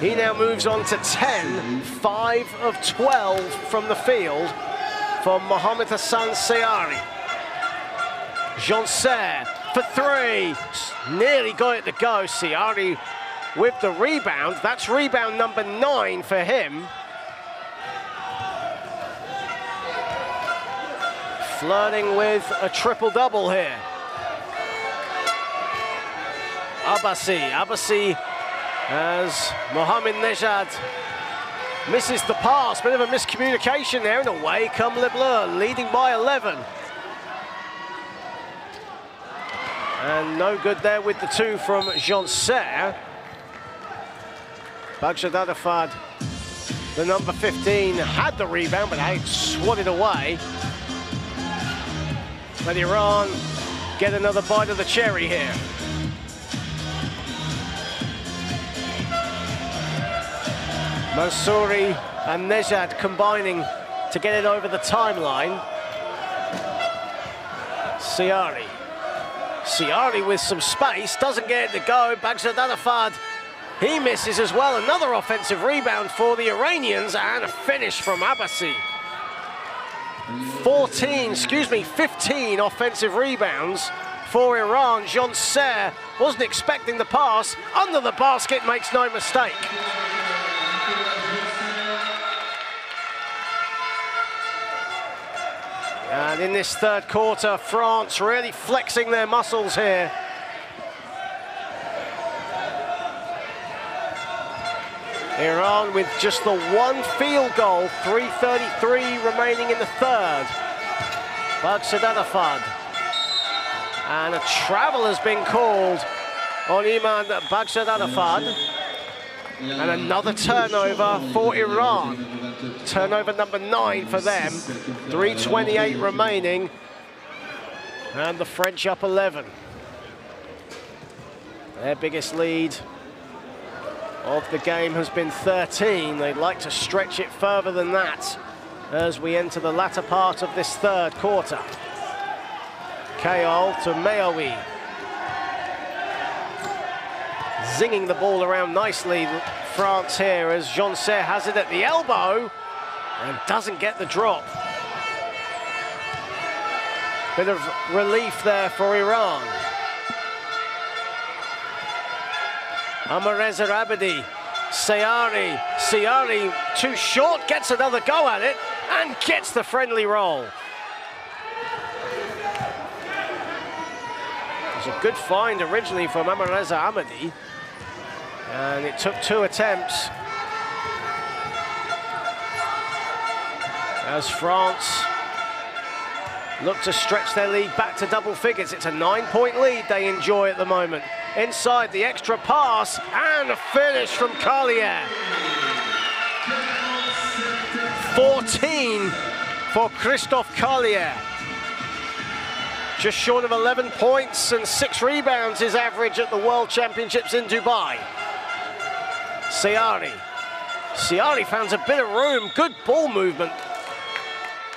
He now moves on to 10, 5 of 12 from the field for Mohamed Hassan Sayari. Janser for three, nearly got it to go. Sayari with the rebound, that's rebound number nine for him. Flirting with a triple-double here. Abbasi, Abbasi as Mohamed Nezad misses the pass. Bit of a miscommunication there, and away come Le Bleu, leading by 11. And no good there with the two from Janser. Baghdad Adafad, the number 15, had the rebound, but I swatted away. Let Iran get another bite of the cherry here. Mansouri and Nezad combining to get it over the timeline. Sayari. Sayari with some space, doesn't get it to go. Baghdad Adafad, he misses as well. Another offensive rebound for the Iranians and a finish from Abbasi. 14, excuse me, 15 offensive rebounds for Iran. Janser wasn't expecting the pass. Under the basket, makes no mistake. And in this third quarter, France really flexing their muscles here. Iran with just the one field goal, 3.33 remaining in the third. Baghdad Adafad. And a travel has been called on Iman Baghdad Adafad. And another turnover for Iran. Turnover number nine for them. 3.28 remaining. And the French up 11. Their biggest lead of the game has been 13. They'd like to stretch it further than that as we enter the latter part of this third quarter. Kayol to Mehiaoui. Zinging the ball around nicely, France here as Janser has it at the elbow and doesn't get the drop. Bit of relief there for Iran. Amareza Abadi, Sayari, Sayari too short, gets another go at it and gets the friendly roll. It's a good find originally from Amareza Amadi and it took two attempts as France look to stretch their lead back to double figures. It's a nine-point lead they enjoy at the moment. Inside the extra pass and a finish from Carlier. 14 for Christophe Carlier. Just short of 11 points and six rebounds is average at the World Championships in Dubai. Sayari. Sayari finds a bit of room, good ball movement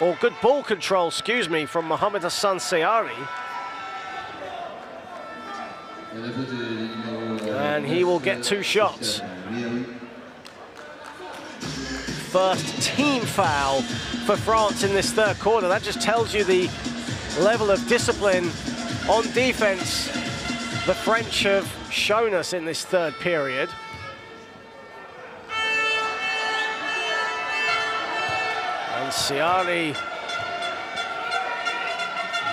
or good ball control, excuse me, from Mohamed Hassan Sayari. And he will get two shots. First team foul for France in this third quarter. That just tells you the level of discipline on defense the French have shown us in this third period. And Sayari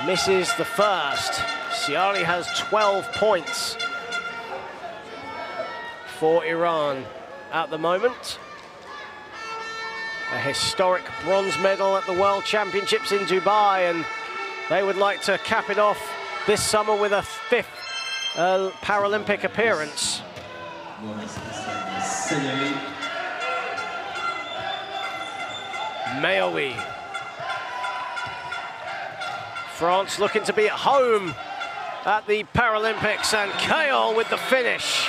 misses the first. Sayari has 12 points for Iran at the moment. A historic bronze medal at the World Championships in Dubai, and they would like to cap it off this summer with a fifth uh, Paralympic appearance. Mehiaoui. France looking to be at home at the Paralympics and Kayol with the finish.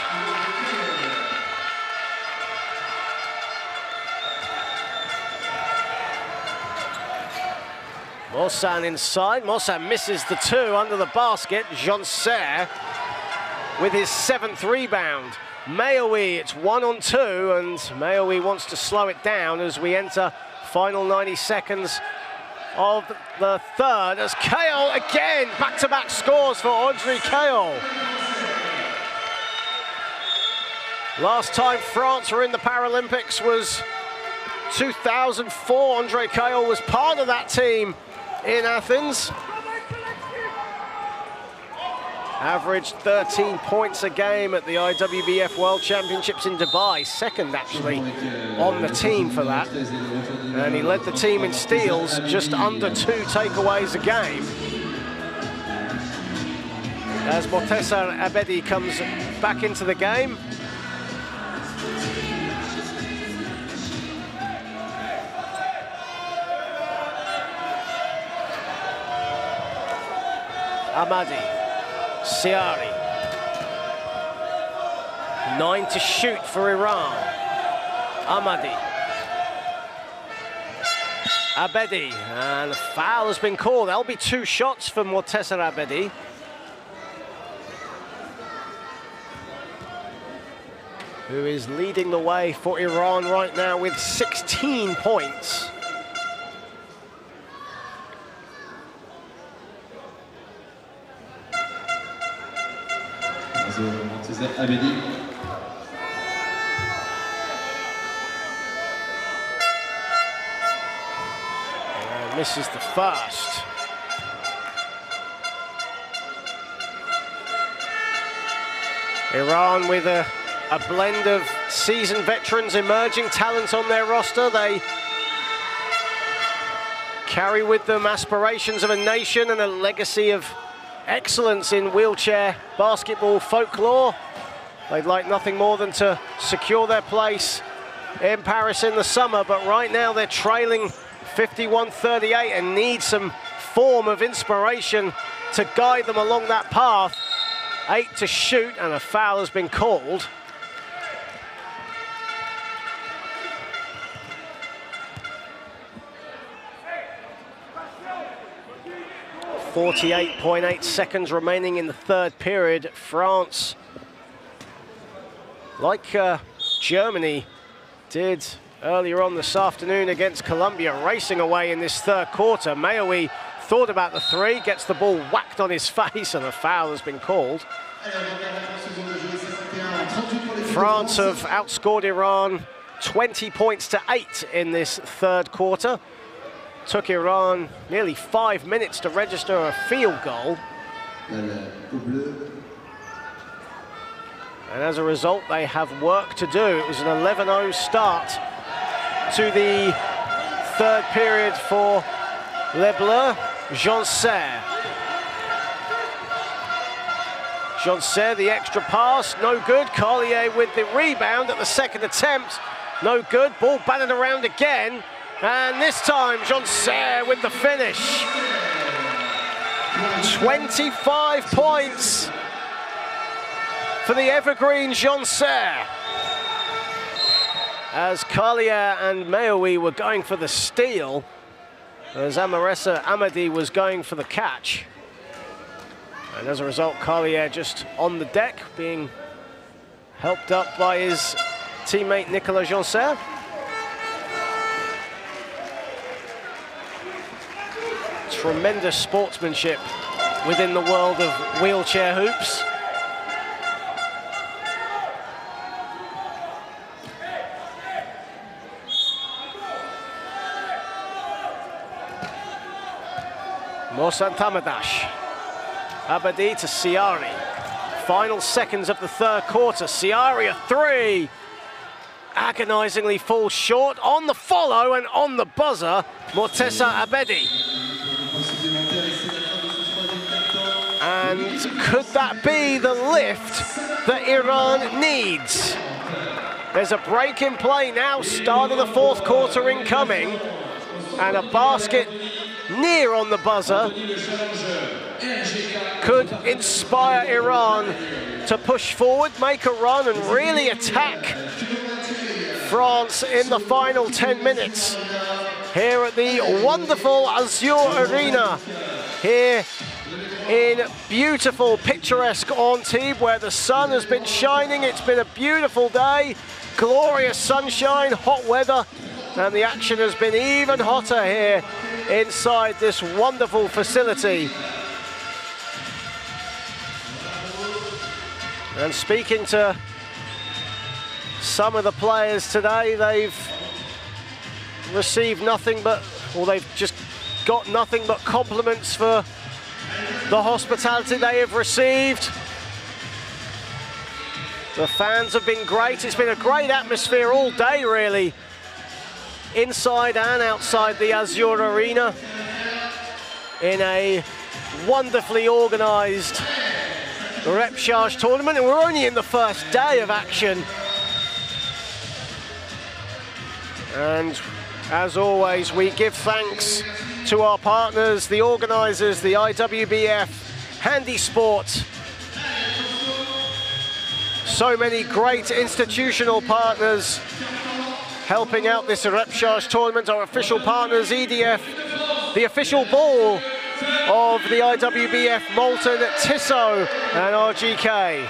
Morsan inside. Morsan misses the two under the basket. Jean with his seventh rebound. Mehiaoui, it's one on two, and Mehiaoui wants to slow it down as we enter final 90 seconds of the third as Kayol again, back-to-back -back scores for Audrey Kayol. Last time France were in the Paralympics was 2004. Andre Kayol was part of that team in Athens. Averaged 13 points a game at the IWBF World Championships in Dubai, second actually on the team for that. And he led the team in steals, just under two takeaways a game. As Morteza Abedi comes back into the game. Amadi. Sayari. Nine to shoot for Iran. Amadi. Abedi, and a foul has been called. There'll be two shots for Morteza Abedi. Who is leading the way for Iran right now with 16 points. Abedi. And misses the first. Iran with a, a blend of seasoned veterans, emerging talent on their roster. They carry with them aspirations of a nation and a legacy of excellence in wheelchair basketball folklore. They'd like nothing more than to secure their place in Paris in the summer, but right now they're trailing 51-38 and need some form of inspiration to guide them along that path. Eight to shoot, and a foul has been called. 48.8 seconds remaining in the third period. France, like uh, Germany did earlier on this afternoon against Colombia, racing away in this third quarter. Mehiaoui thought about the three, gets the ball whacked on his face, and a foul has been called. France have outscored Iran 20 points to 8 in this third quarter took Iran nearly five minutes to register a field goal. And as a result, they have work to do. It was an 11-0 start to the third period for. Janser. Jean Serre, the extra pass, no good. Carlier with the rebound at the second attempt, no good. Ball batted around again. And this time, Janser with the finish. 25 points for the evergreen Janser. As Carlier and Mehiaoui were going for the steal, as Amaressa Amadi was going for the catch. And as a result, Carlier just on the deck, being helped up by his teammate Nicolas Jean tremendous sportsmanship within the world of wheelchair hoops. Mohsen Thamadash. Abedi to Sayari. Final seconds of the third quarter. Sayari a three. Agonizingly falls short on the follow and on the buzzer. Morteza Abedi. And could that be the lift that Iran needs? There's a break in play now, start of the fourth quarter incoming, and a basket near on the buzzer. Could inspire Iran to push forward, make a run, and really attack France in the final 10 minutes. Here at the wonderful Azur Arena here in beautiful, picturesque Antibes where the sun has been shining. It's been a beautiful day, glorious sunshine, hot weather, and the action has been even hotter here inside this wonderful facility. And speaking to some of the players today, they've received nothing but, or they've just got nothing but compliments for the hospitality they have received. The fans have been great. It's been a great atmosphere all day, really, inside and outside the Azur Arena in a wonderfully organised Repechage tournament. And we're only in the first day of action. And as always, we give thanks to our partners, the organisers, the IWBF, Handisport. So many great institutional partners helping out this Repechage tournament. Our official partners, EDF, the official ball of the IWBF Molten, Tissot and RGK.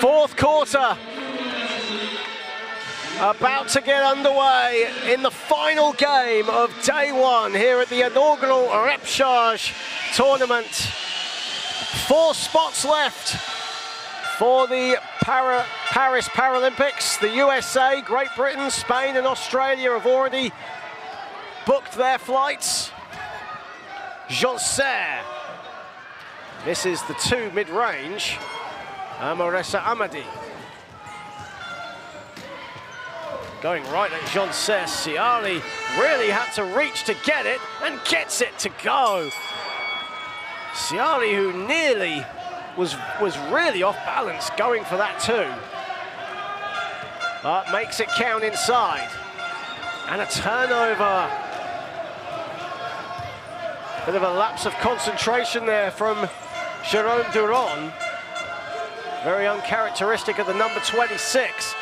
Fourth quarter about to get underway in the final game of day one here at the inaugural Repechage tournament. Four spots left for the Para Paris Paralympics. The USA, Great Britain, Spain and Australia have already booked their flights. Janser. This is the two mid-range. Amoressa Amadi. Going right at Janser. Sayari really had to reach to get it and gets it to go. Sayari, who nearly was, was really off balance going for that too. But makes it count inside. And a turnover. Bit of a lapse of concentration there from Jerome Duron. Very uncharacteristic of the number 26.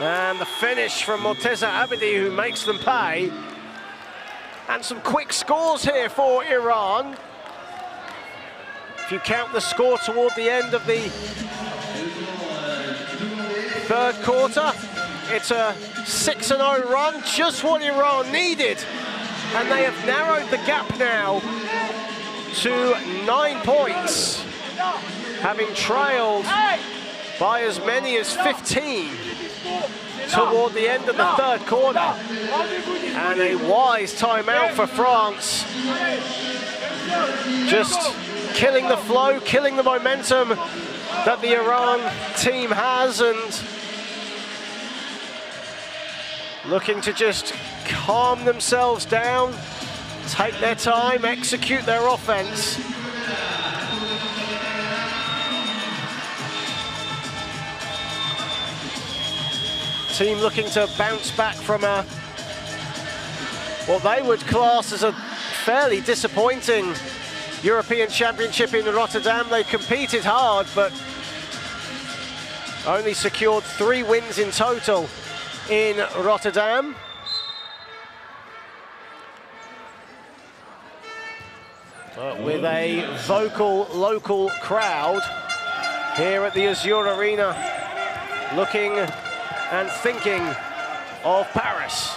And the finish from Morteza Abedi, who makes them pay. And some quick scores here for Iran. If you count the score toward the end of the third quarter, it's a 6-0 run, just what Iran needed. And they have narrowed the gap now to nine points, having trailed by as many as 15 toward the end of the third quarter. And a wise timeout for France. Just killing the flow, killing the momentum that the Iran team has and looking to just calm themselves down, take their time, execute their offense. Team looking to bounce back from a what they would class as a fairly disappointing European Championship in Rotterdam. They competed hard, but only secured three wins in total in Rotterdam. But with a vocal local crowd here at the Azur Arena, looking and thinking of Paris.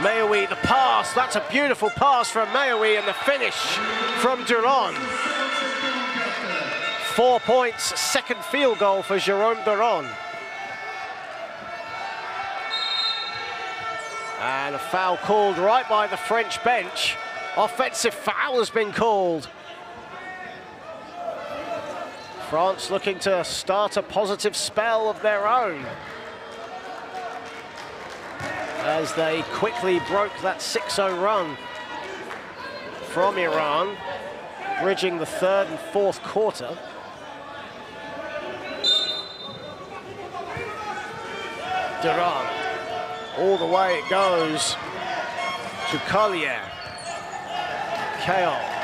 Mehiaoui, the pass, that's a beautiful pass from Mehiaoui and the finish from Duron. Four points, second field goal for Jerome Duron. And a foul called right by the French bench. Offensive foul has been called. France looking to start a positive spell of their own as they quickly broke that 6-0 run from Iran, bridging the third and fourth quarter. Duran, all the way it goes to Collier. Kale.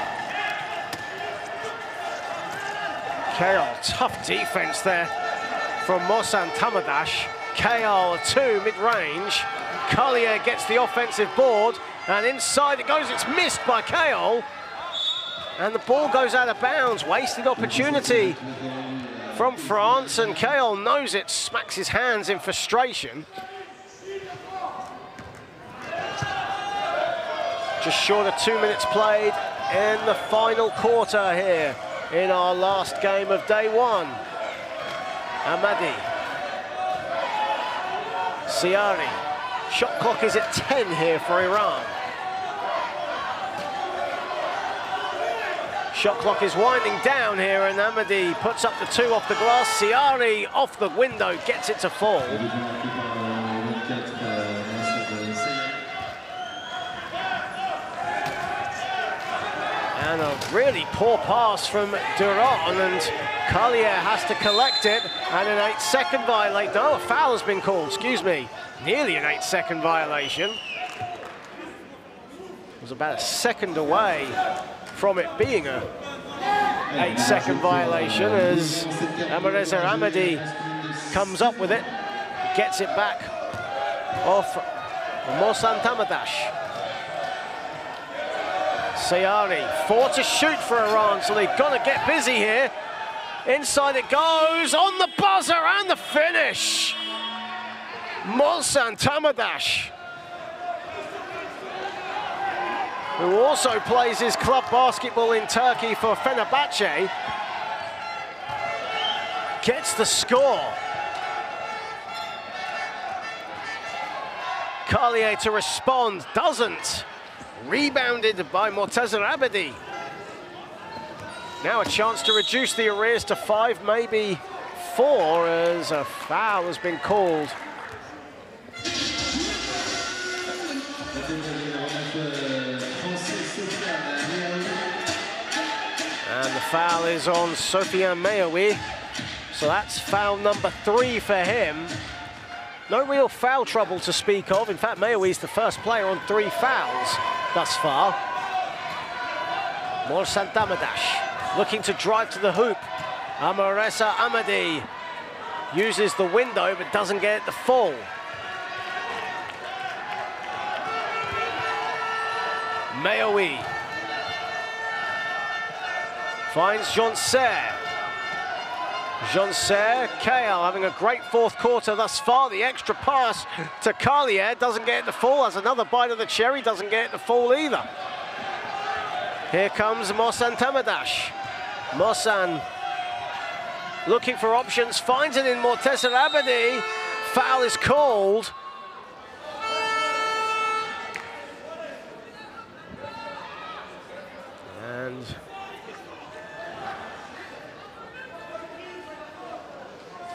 Kale, tough defense there from Mohsen Tamadash. Kale, two mid-range. Collier gets the offensive board, and inside it goes. It's missed by Kale. And the ball goes out of bounds. Wasted opportunity from France, and Kale knows it, smacks his hands in frustration. Just short of two minutes played in the final quarter here in our last game of day one. Amadi. Sayari. Shot clock is at 10 here for Iran. Shot clock is winding down here and Amadi puts up the two off the glass. Sayari off the window gets it to fall. And a really poor pass from Duron and Collier has to collect it and an eight second violation. No, a foul has been called, excuse me. Nearly an eight second violation. It was about a second away from it being a eight second violation as Amareza Amadi comes up with it, gets it back off Mohsen Tamadash. Sayari, four to shoot for Iran, so they've got to get busy here. Inside it goes, on the buzzer and the finish. Mohsen Tamadash, who also plays his club basketball in Turkey for Fenerbahce, gets the score. Carlier to respond, doesn't. Rebounded by Morteza Abedi. Now a chance to reduce the arrears to five, maybe four, as a foul has been called. And the foul is on Sofiane Mehiaoui. So that's foul number three for him. No real foul trouble to speak of. In fact, Mehiaoui's the first player on three fouls thus far. Mohsen Tamadash looking to drive to the hoop. Amareza Amadi uses the window but doesn't get to fall. Mehiaoui finds Janser. Janser, Kale having a great fourth quarter thus far. The extra pass to Carlier doesn't get it to fall. Has another bite of the cherry, doesn't get it to fall either. Here comes Mohsen Tamadash. Looking for options, finds it in Morteza Abedi. Foul is called. And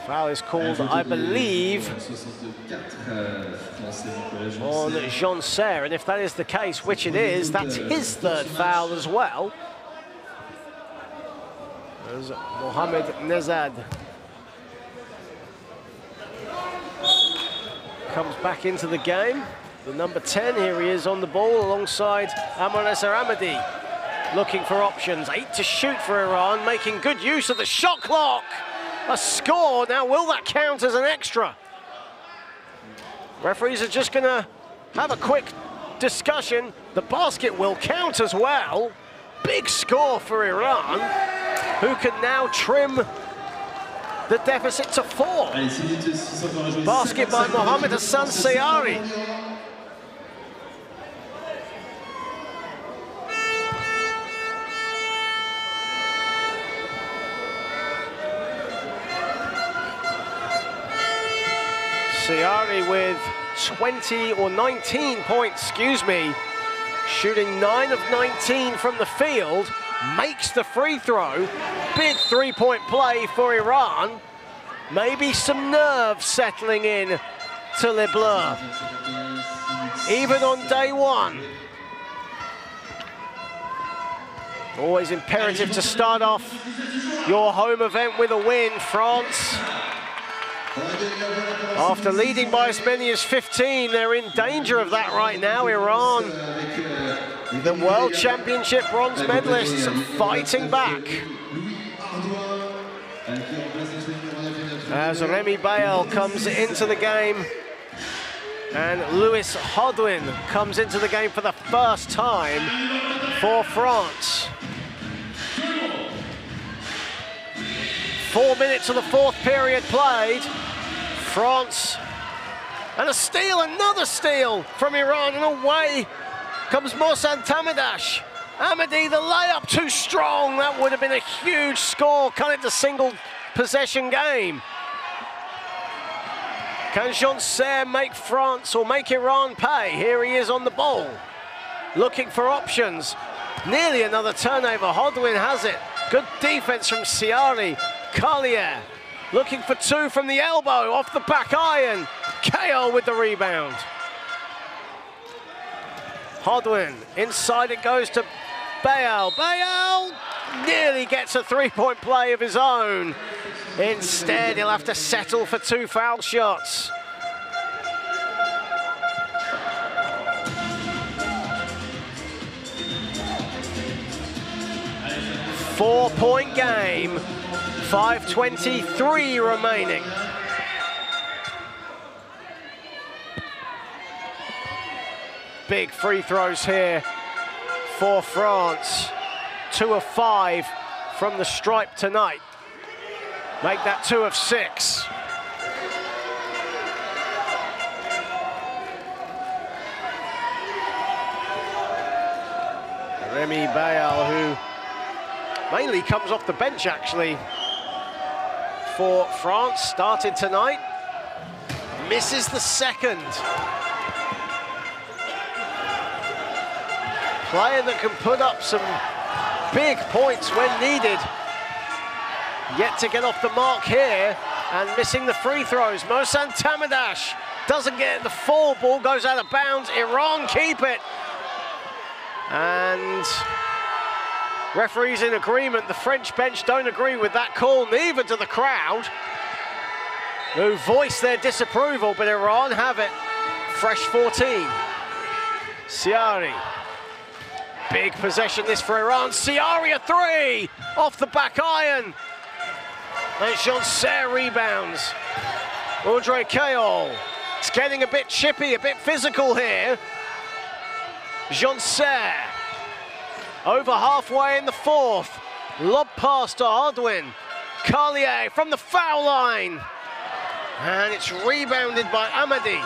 foul is called, I believe, on Janser. And if that is the case, which it is, that's his third foul as well. There's Mohamed Nezad. Comes back into the game. The number 10, here he is on the ball alongside Amareza Amadi. Looking for options, eight to shoot for Iran, making good use of the shot clock. A score, now will that count as an extra? Referees are just gonna have a quick discussion. The basket will count as well. Big score for Iran, who can now trim the deficit to four. Basket by Mohamed Hassan Sayari. Sayari with 20 or 19 points, excuse me, shooting 9 of 19 from the field, makes the free throw. Big three-point play for Iran. Maybe some nerves settling in to Les Bleus, even on day one. Always imperative to start off your home event with a win, France. After leading by as many as 15, they're in danger of that right now, Iran. The World Championship bronze medalists fighting back. As Remy Bayal comes into the game and Louis Haudoin comes into the game for the first time for France. Four minutes of the fourth period played. France and a steal, another steal from Iran, and away comes Mohsen Tamidash. Amadi, the layup too strong. That would have been a huge score. Cut it to single possession game. Can Jean make France or make Iran pay? Here he is on the ball, looking for options. Nearly another turnover. Haudoin has it. Good defense from Sayari. Carlier looking for two from the elbow off the back iron. KO with the rebound. Haudoin, inside it goes to Bayal. Bayal nearly gets a three-point play of his own. Instead, he'll have to settle for two foul shots. Four-point game, 5.23 remaining. Big free throws here for France. Two of five from the stripe tonight. Make that two of six. Remy Bayal, who mainly comes off the bench actually for France, started tonight. Misses the second. Player that can put up some big points when needed. Yet to get off the mark here and missing the free throws. Mohsen Tamidash doesn't get the full ball, goes out of bounds. Iran keep it. And referees in agreement. The French bench don't agree with that call, neither do the crowd, who voice their disapproval, but Iran have it. Fresh 14. Sayari. Big possession this for Iran. Sayari a three off the back iron. And Jean rebounds. Andre Kayol. It's getting a bit chippy, a bit physical here. Jean Over halfway in the fourth. Lob pass to Haudoin. Carlier from the foul line. And it's rebounded by Amadi.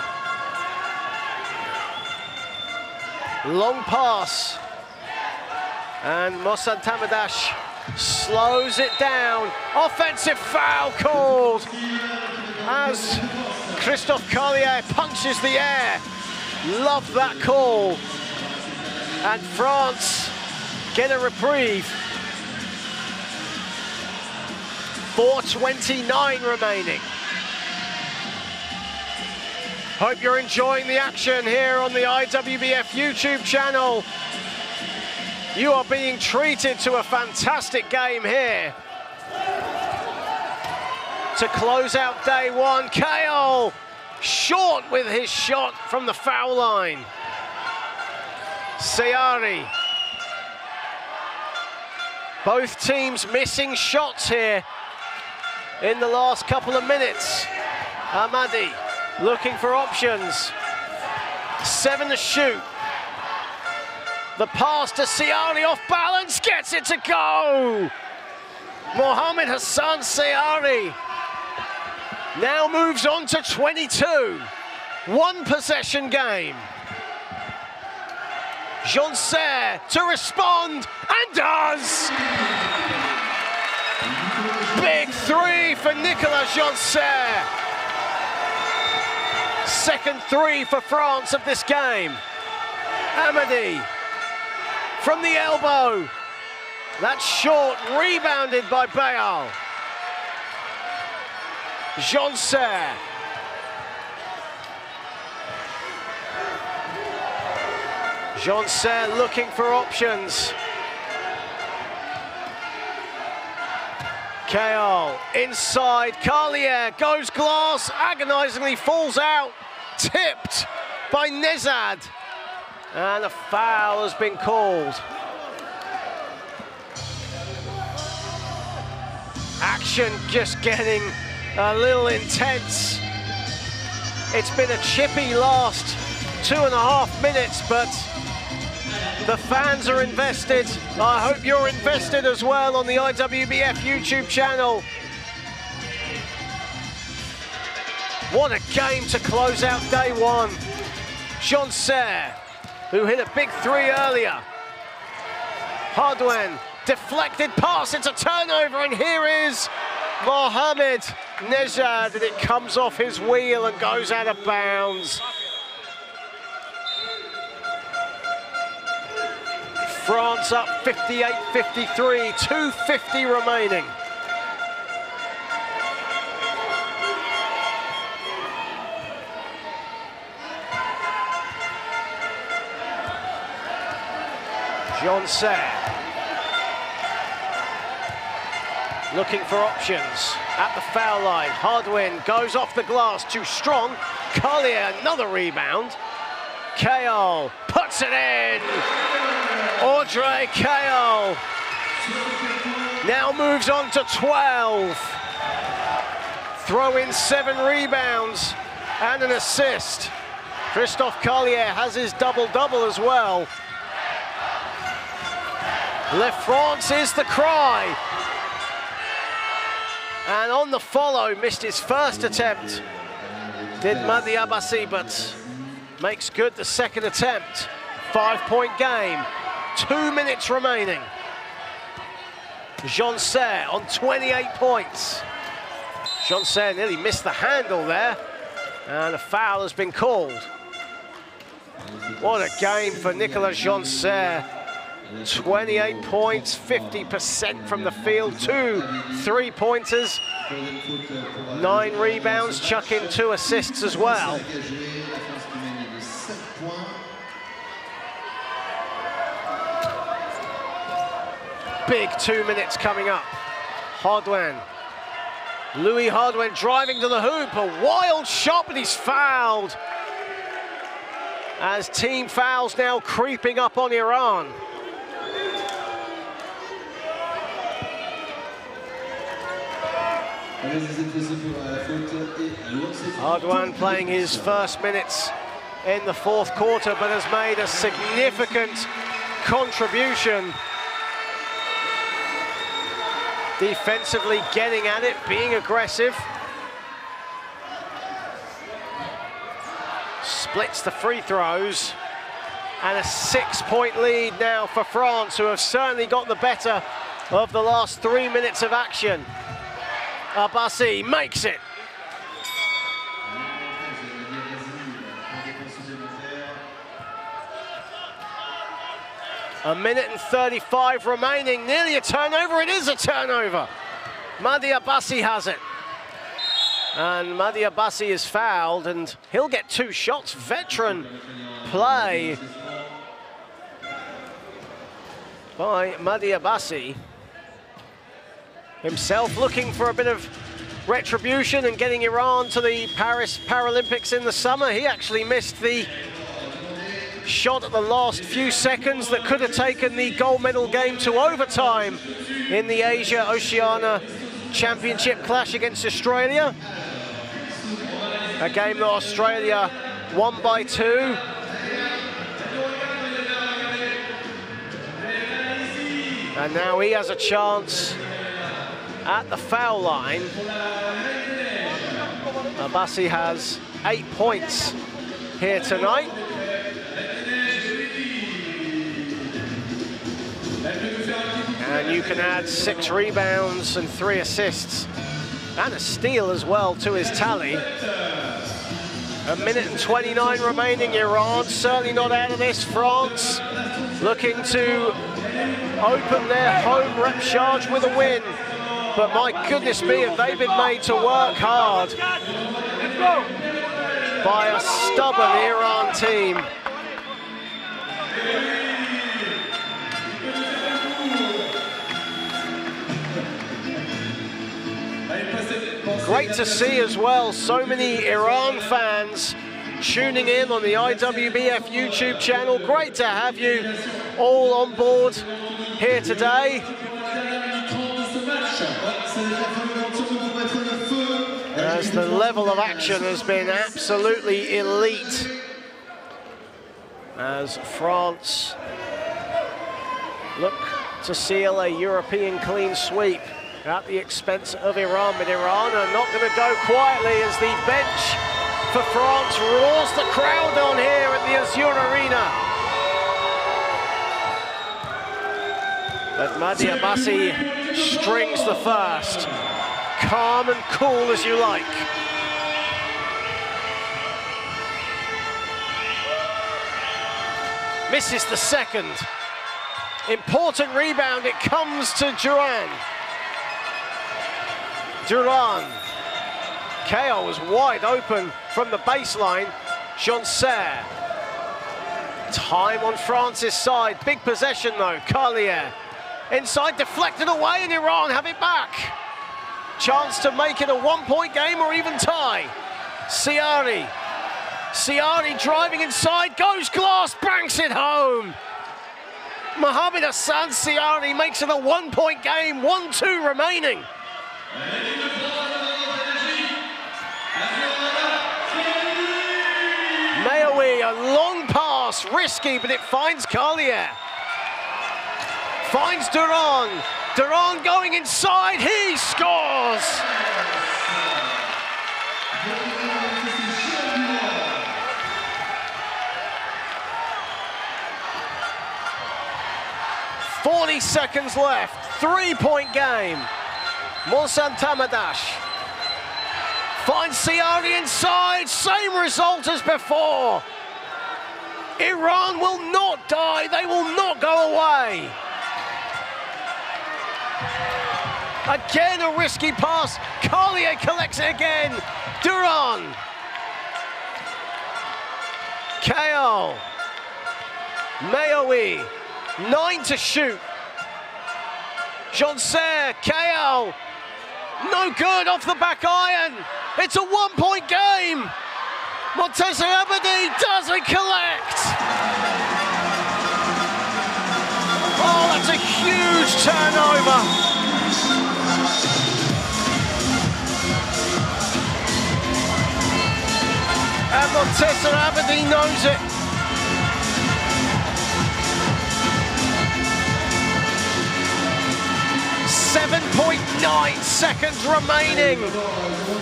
Long pass. And Mohsen Tamidash slows it down. Offensive foul called as Christophe Carlier punches the air. Love that call. And France get a reprieve. 4.29 remaining. Hope you're enjoying the action here on the IWBF YouTube channel. You are being treated to a fantastic game here. To close out day one, Kale short with his shot from the foul line. Sayari. Both teams missing shots here in the last couple of minutes. Amadi looking for options. Seven to shoot. The pass to Sayari off balance, gets it to go. Mohamed Hassan Sayari now moves on to 22. One possession game. Jean to respond, and does! Big three for Nicolas Jean Second three for France of this game. Amadi from the elbow. That's short, rebounded by Bayal. Jean Jean looking for options. Kayal inside, Carlier goes glass, agonizingly falls out, tipped by Nezad. And a foul has been called. Action just getting a little intense. It's been a chippy last two and a half minutes, but the fans are invested. I hope you're invested as well on the IWBF YouTube channel. What a game to close out day one. Janser, who hit a big three earlier. Hardouin, deflected pass, it's a turnover, and here is Mohamed Nezad, and it comes off his wheel and goes out of bounds. France up 58-53, 2.50 remaining. Janser. Looking for options at the foul line. Hardouin goes off the glass, too strong. Collier, another rebound. Kayal puts it in. Audrey Kayal now moves on to 12. Throw in seven rebounds and an assist. Christophe Carlier has his double-double as well. Le France is the cry. And on the follow, missed his first attempt. Did Madi Abbasi, but makes good the second attempt. Five-point game. Two minutes remaining. Janser on 28 points. Janser nearly missed the handle there. And a foul has been called. What a game for Nicolas Janser. 28 points, 50% from the field, two three-pointers, nine rebounds, chuck in two assists as well. Big two minutes coming up. Hardouin. Louis Hardouin driving to the hoop. A wild shot, but he's fouled. As team fouls now creeping up on Iran. Hardouin playing his first minutes in the fourth quarter, but has made a significant contribution defensively getting at it, being aggressive. Splits the free throws. And a six-point lead now for France, who have certainly got the better of the last three minutes of action. Abbasi makes it. A minute and 35 remaining, nearly a turnover. It is a turnover. Madi Abbasi has it. And Madi Abbasi is fouled, and he'll get two shots. Veteran play by Madi Abbasi. Himself looking for a bit of retribution and getting Iran to the Paris Paralympics in the summer. He actually missed the shot at the last few seconds that could have taken the gold medal game to overtime in the Asia Oceania Championship clash against Australia. A game that Australia won by two. And now he has a chance at the foul line. Abbasi has eight points here tonight. And you can add six rebounds and three assists and a steal as well to his tally. A minute and 29 remaining. Iran certainly not out of this. France looking to open their home Repechage with a win. But my goodness me, have they been made to work hard by a stubborn Iran team. Great to see as well so many Iran fans tuning in on the IWBF YouTube channel. Great to have you all on board here today. As the level of action has been absolutely elite. As France look to seal a European clean sweep at the expense of Iran. But Iran are not going to go quietly as the bench for France roars the crowd on here at the Azur Arena. But Madi Abbasi strings the first. Calm and cool as you like. Misses the second. Important rebound, it comes to Duran. Duran. KO was wide open from the baseline. Jean Time on France's side. Big possession though. Carlier. Inside, deflected away, and Iran have it back. Chance to make it a one-point game or even tie. Sayari. Sayari driving inside, goes glass, banks it home. Mohamed Hassan Sayari makes it a one-point game, 1-2 remaining. Mehiaoui, a long pass, risky, but it finds Carlier. Finds Duran. Duran going inside, he scores! Forty seconds left, three-point game. Mohsen Tamadash finds Sayari inside, same result as before. Iran will not die, they will not go away. Again, a risky pass. Carlier collects it again. Duran. KO. Mehiaoui. Nine to shoot. Jean KO. No good off the back iron. It's a one-point game. Morteza Abedi doesn't collect. Oh, that's a huge turnover. And Morteza Abedi knows it. Seven point nine seconds remaining.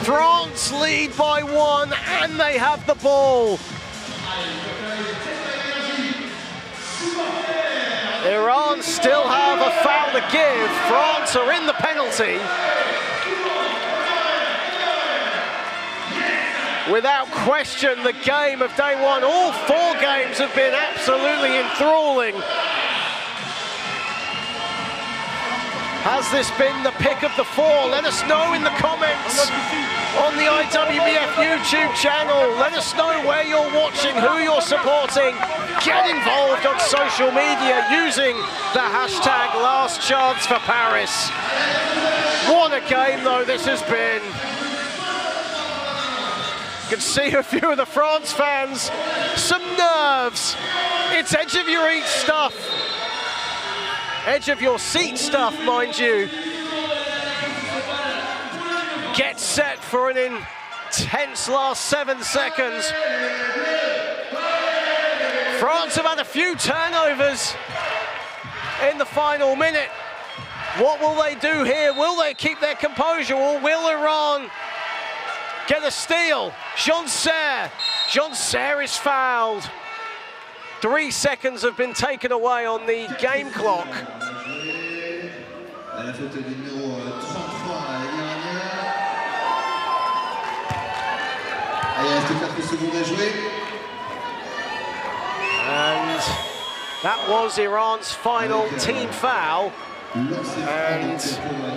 France lead by one, and they have the ball. Iran still have a foul to give. France are in the penalty. without question, the game of day one. All four games have been absolutely enthralling. Has this been the pick of the four? Let us know in the comments on the IWBF YouTube channel. Let us know where you're watching, who you're supporting. Get involved on social media using the hashtag last chance for Paris. What a game though this has been You can see a few of the France fans. Some nerves. It's edge of your seat stuff. Edge of your seat stuff, mind you. Get set for an intense last seven seconds. France have had a few turnovers in the final minute. What will they do here? Will they keep their composure or will Iran get a steal. Janser. Jean Serre is fouled. Three seconds have been taken away on the game clock. Allez, il reste 4 secondes à jouer. And that was Iran's final team foul. And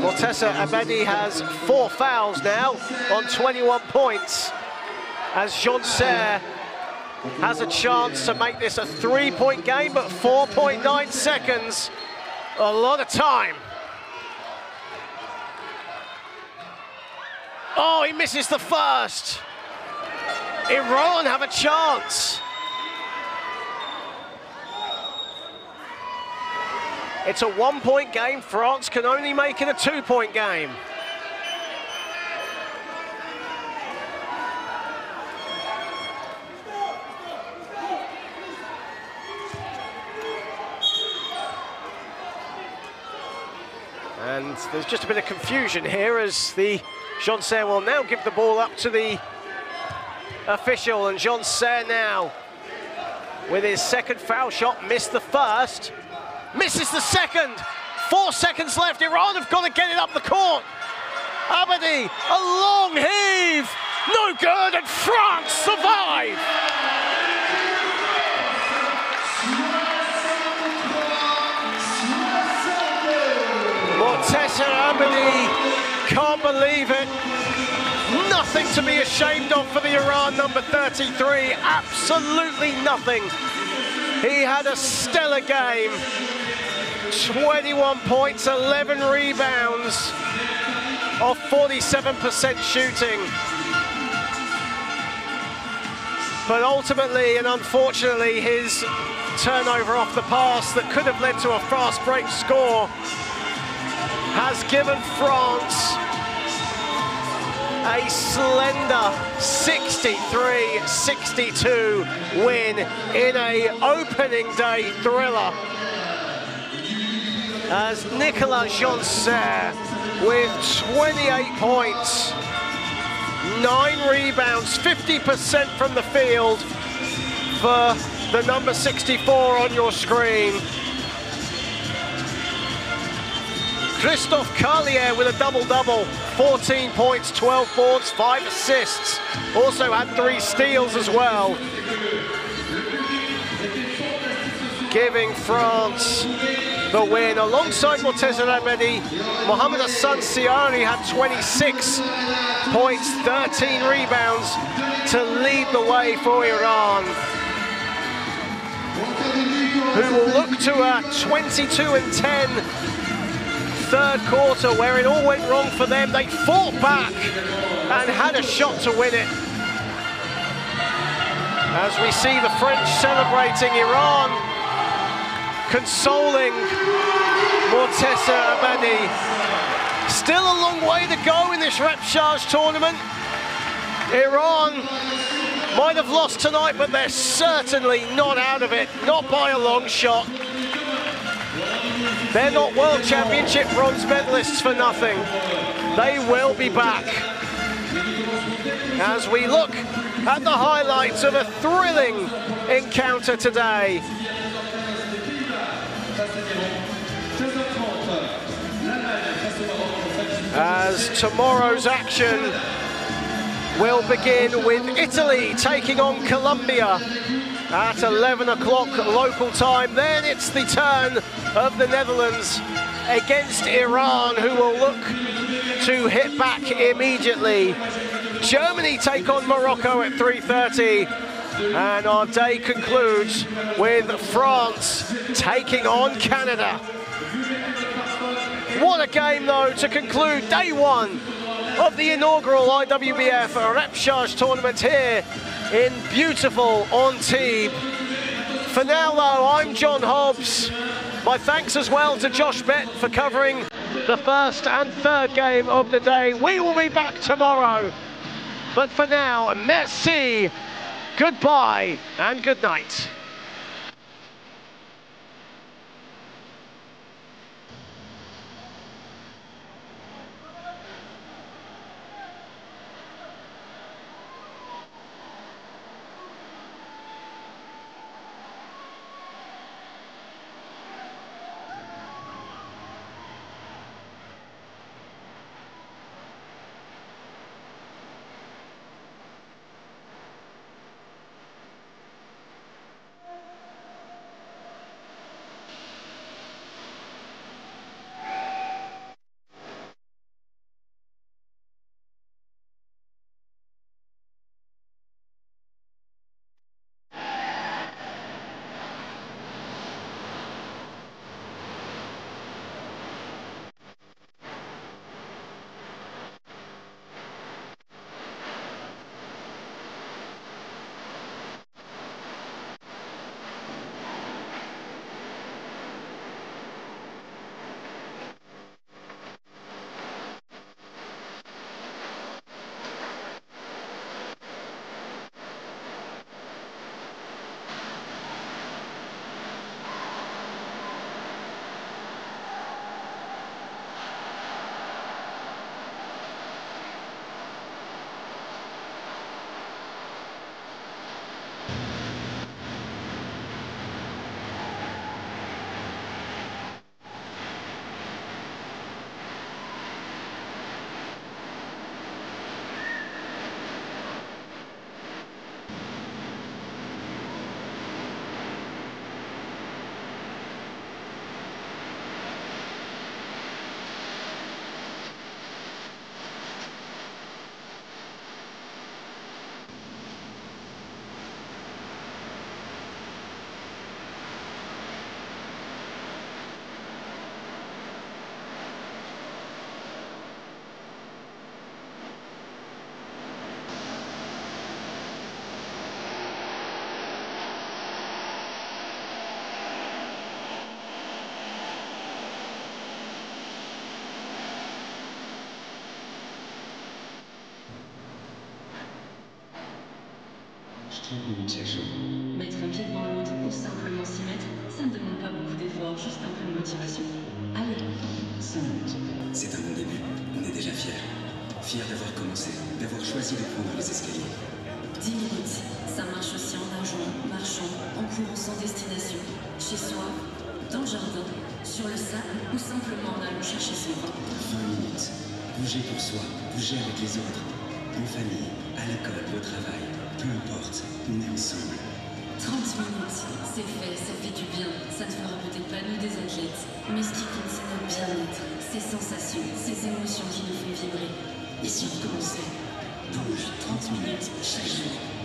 Morteza Abedi has four fouls now on 21 points as Janser has a chance to make this a three-point game, but 4.9 seconds, a lot of time. Oh, he misses the first. Iran have a chance. It's a one-point game. France can only make it a two-point game. And there's just a bit of confusion here as the Janser will now give the ball up to the official. And Janser now, with his second foul shot, missed the first, misses the second. Four seconds left. Iran have got to get it up the court. Abedi, a long heave. No good, and France survive. Morteza Abedi can't believe it. Nothing to be ashamed of for the Iran number 33. Absolutely nothing. He had a stellar game. 21 points, 11 rebounds off 47% shooting. But ultimately and unfortunately, his turnover off the pass that could have led to a fast break score has given France a slender 63-62 win in a opening day thriller. As Nicolas Janser with 28 points, nine rebounds, 50% from the field for the number 64 on your screen. Christophe Carlier with a double-double, 14 points, 12 boards, five assists. Also had three steals as well. Giving France the win. Alongside Morteza Abedi, Mohamed Hassan Sayari had 26 points, 13 rebounds to lead the way for Iran. Who will look to a 22 and 10 third quarter where it all went wrong for them. They fought back and had a shot to win it. As we see the French celebrating Iran, consoling Morteza Abedi. Still a long way to go in this Repechage tournament. Iran might have lost tonight, but they're certainly not out of it, not by a long shot. They're not World Championship bronze medalists for nothing. They will be back. As we look at the highlights of a thrilling encounter today. As tomorrow's action will begin with Italy taking on Colombia at 11 o'clock local time. Then it's the turn of the Netherlands against Iran, who will look to hit back immediately. Germany take on Morocco at 3.30. And our day concludes with France taking on Canada. What a game, though, to conclude day one of the inaugural IWBF Repechage tournament here in beautiful Antibes. For now, though, I'm John Hobbs. My thanks as well to Josh Bett for covering the first and third game of the day. We will be back tomorrow. But for now, merci, goodbye, and good night. Allez, 5 minutes. C'est un bon début. On est déjà fiers. Fiers d'avoir commencé, d'avoir choisi de prendre les escaliers. 10 minutes. Ça marche aussi en nageant, marchant, en courant sans destination, chez soi, dans le jardin, sur le sable ou simplement en allant chercher son pain. 20 minutes. Bouger pour soi, bouger avec les autres. En famille, à l'école, au travail. Peu importe, on est ensemble. 30 minutes, c'est fait, ça fait du bien. Ça ne fera peut-être pas nous des athlètes, mais ce qui compte, c'est notre bien-être, ces sensations, ces émotions qui nous font vibrer. Et si on commençait Bouge 30 minutes chaque jour?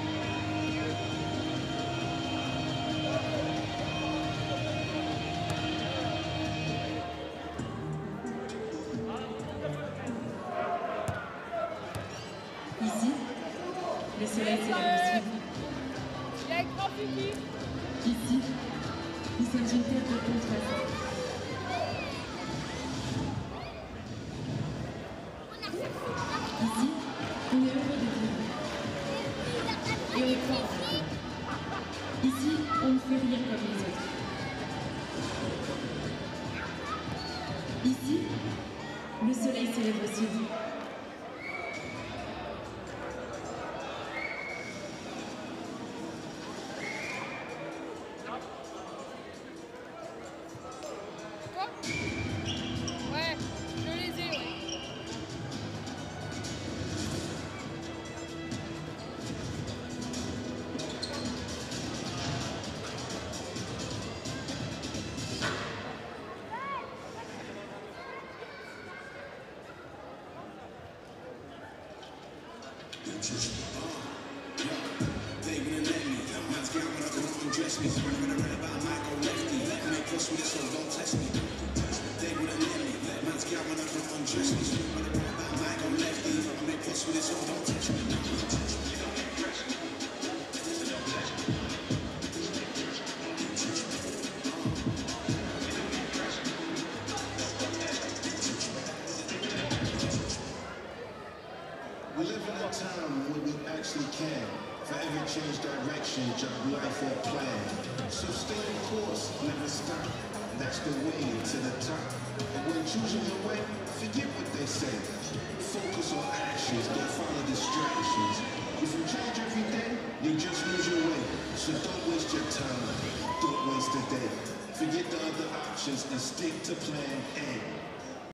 Time,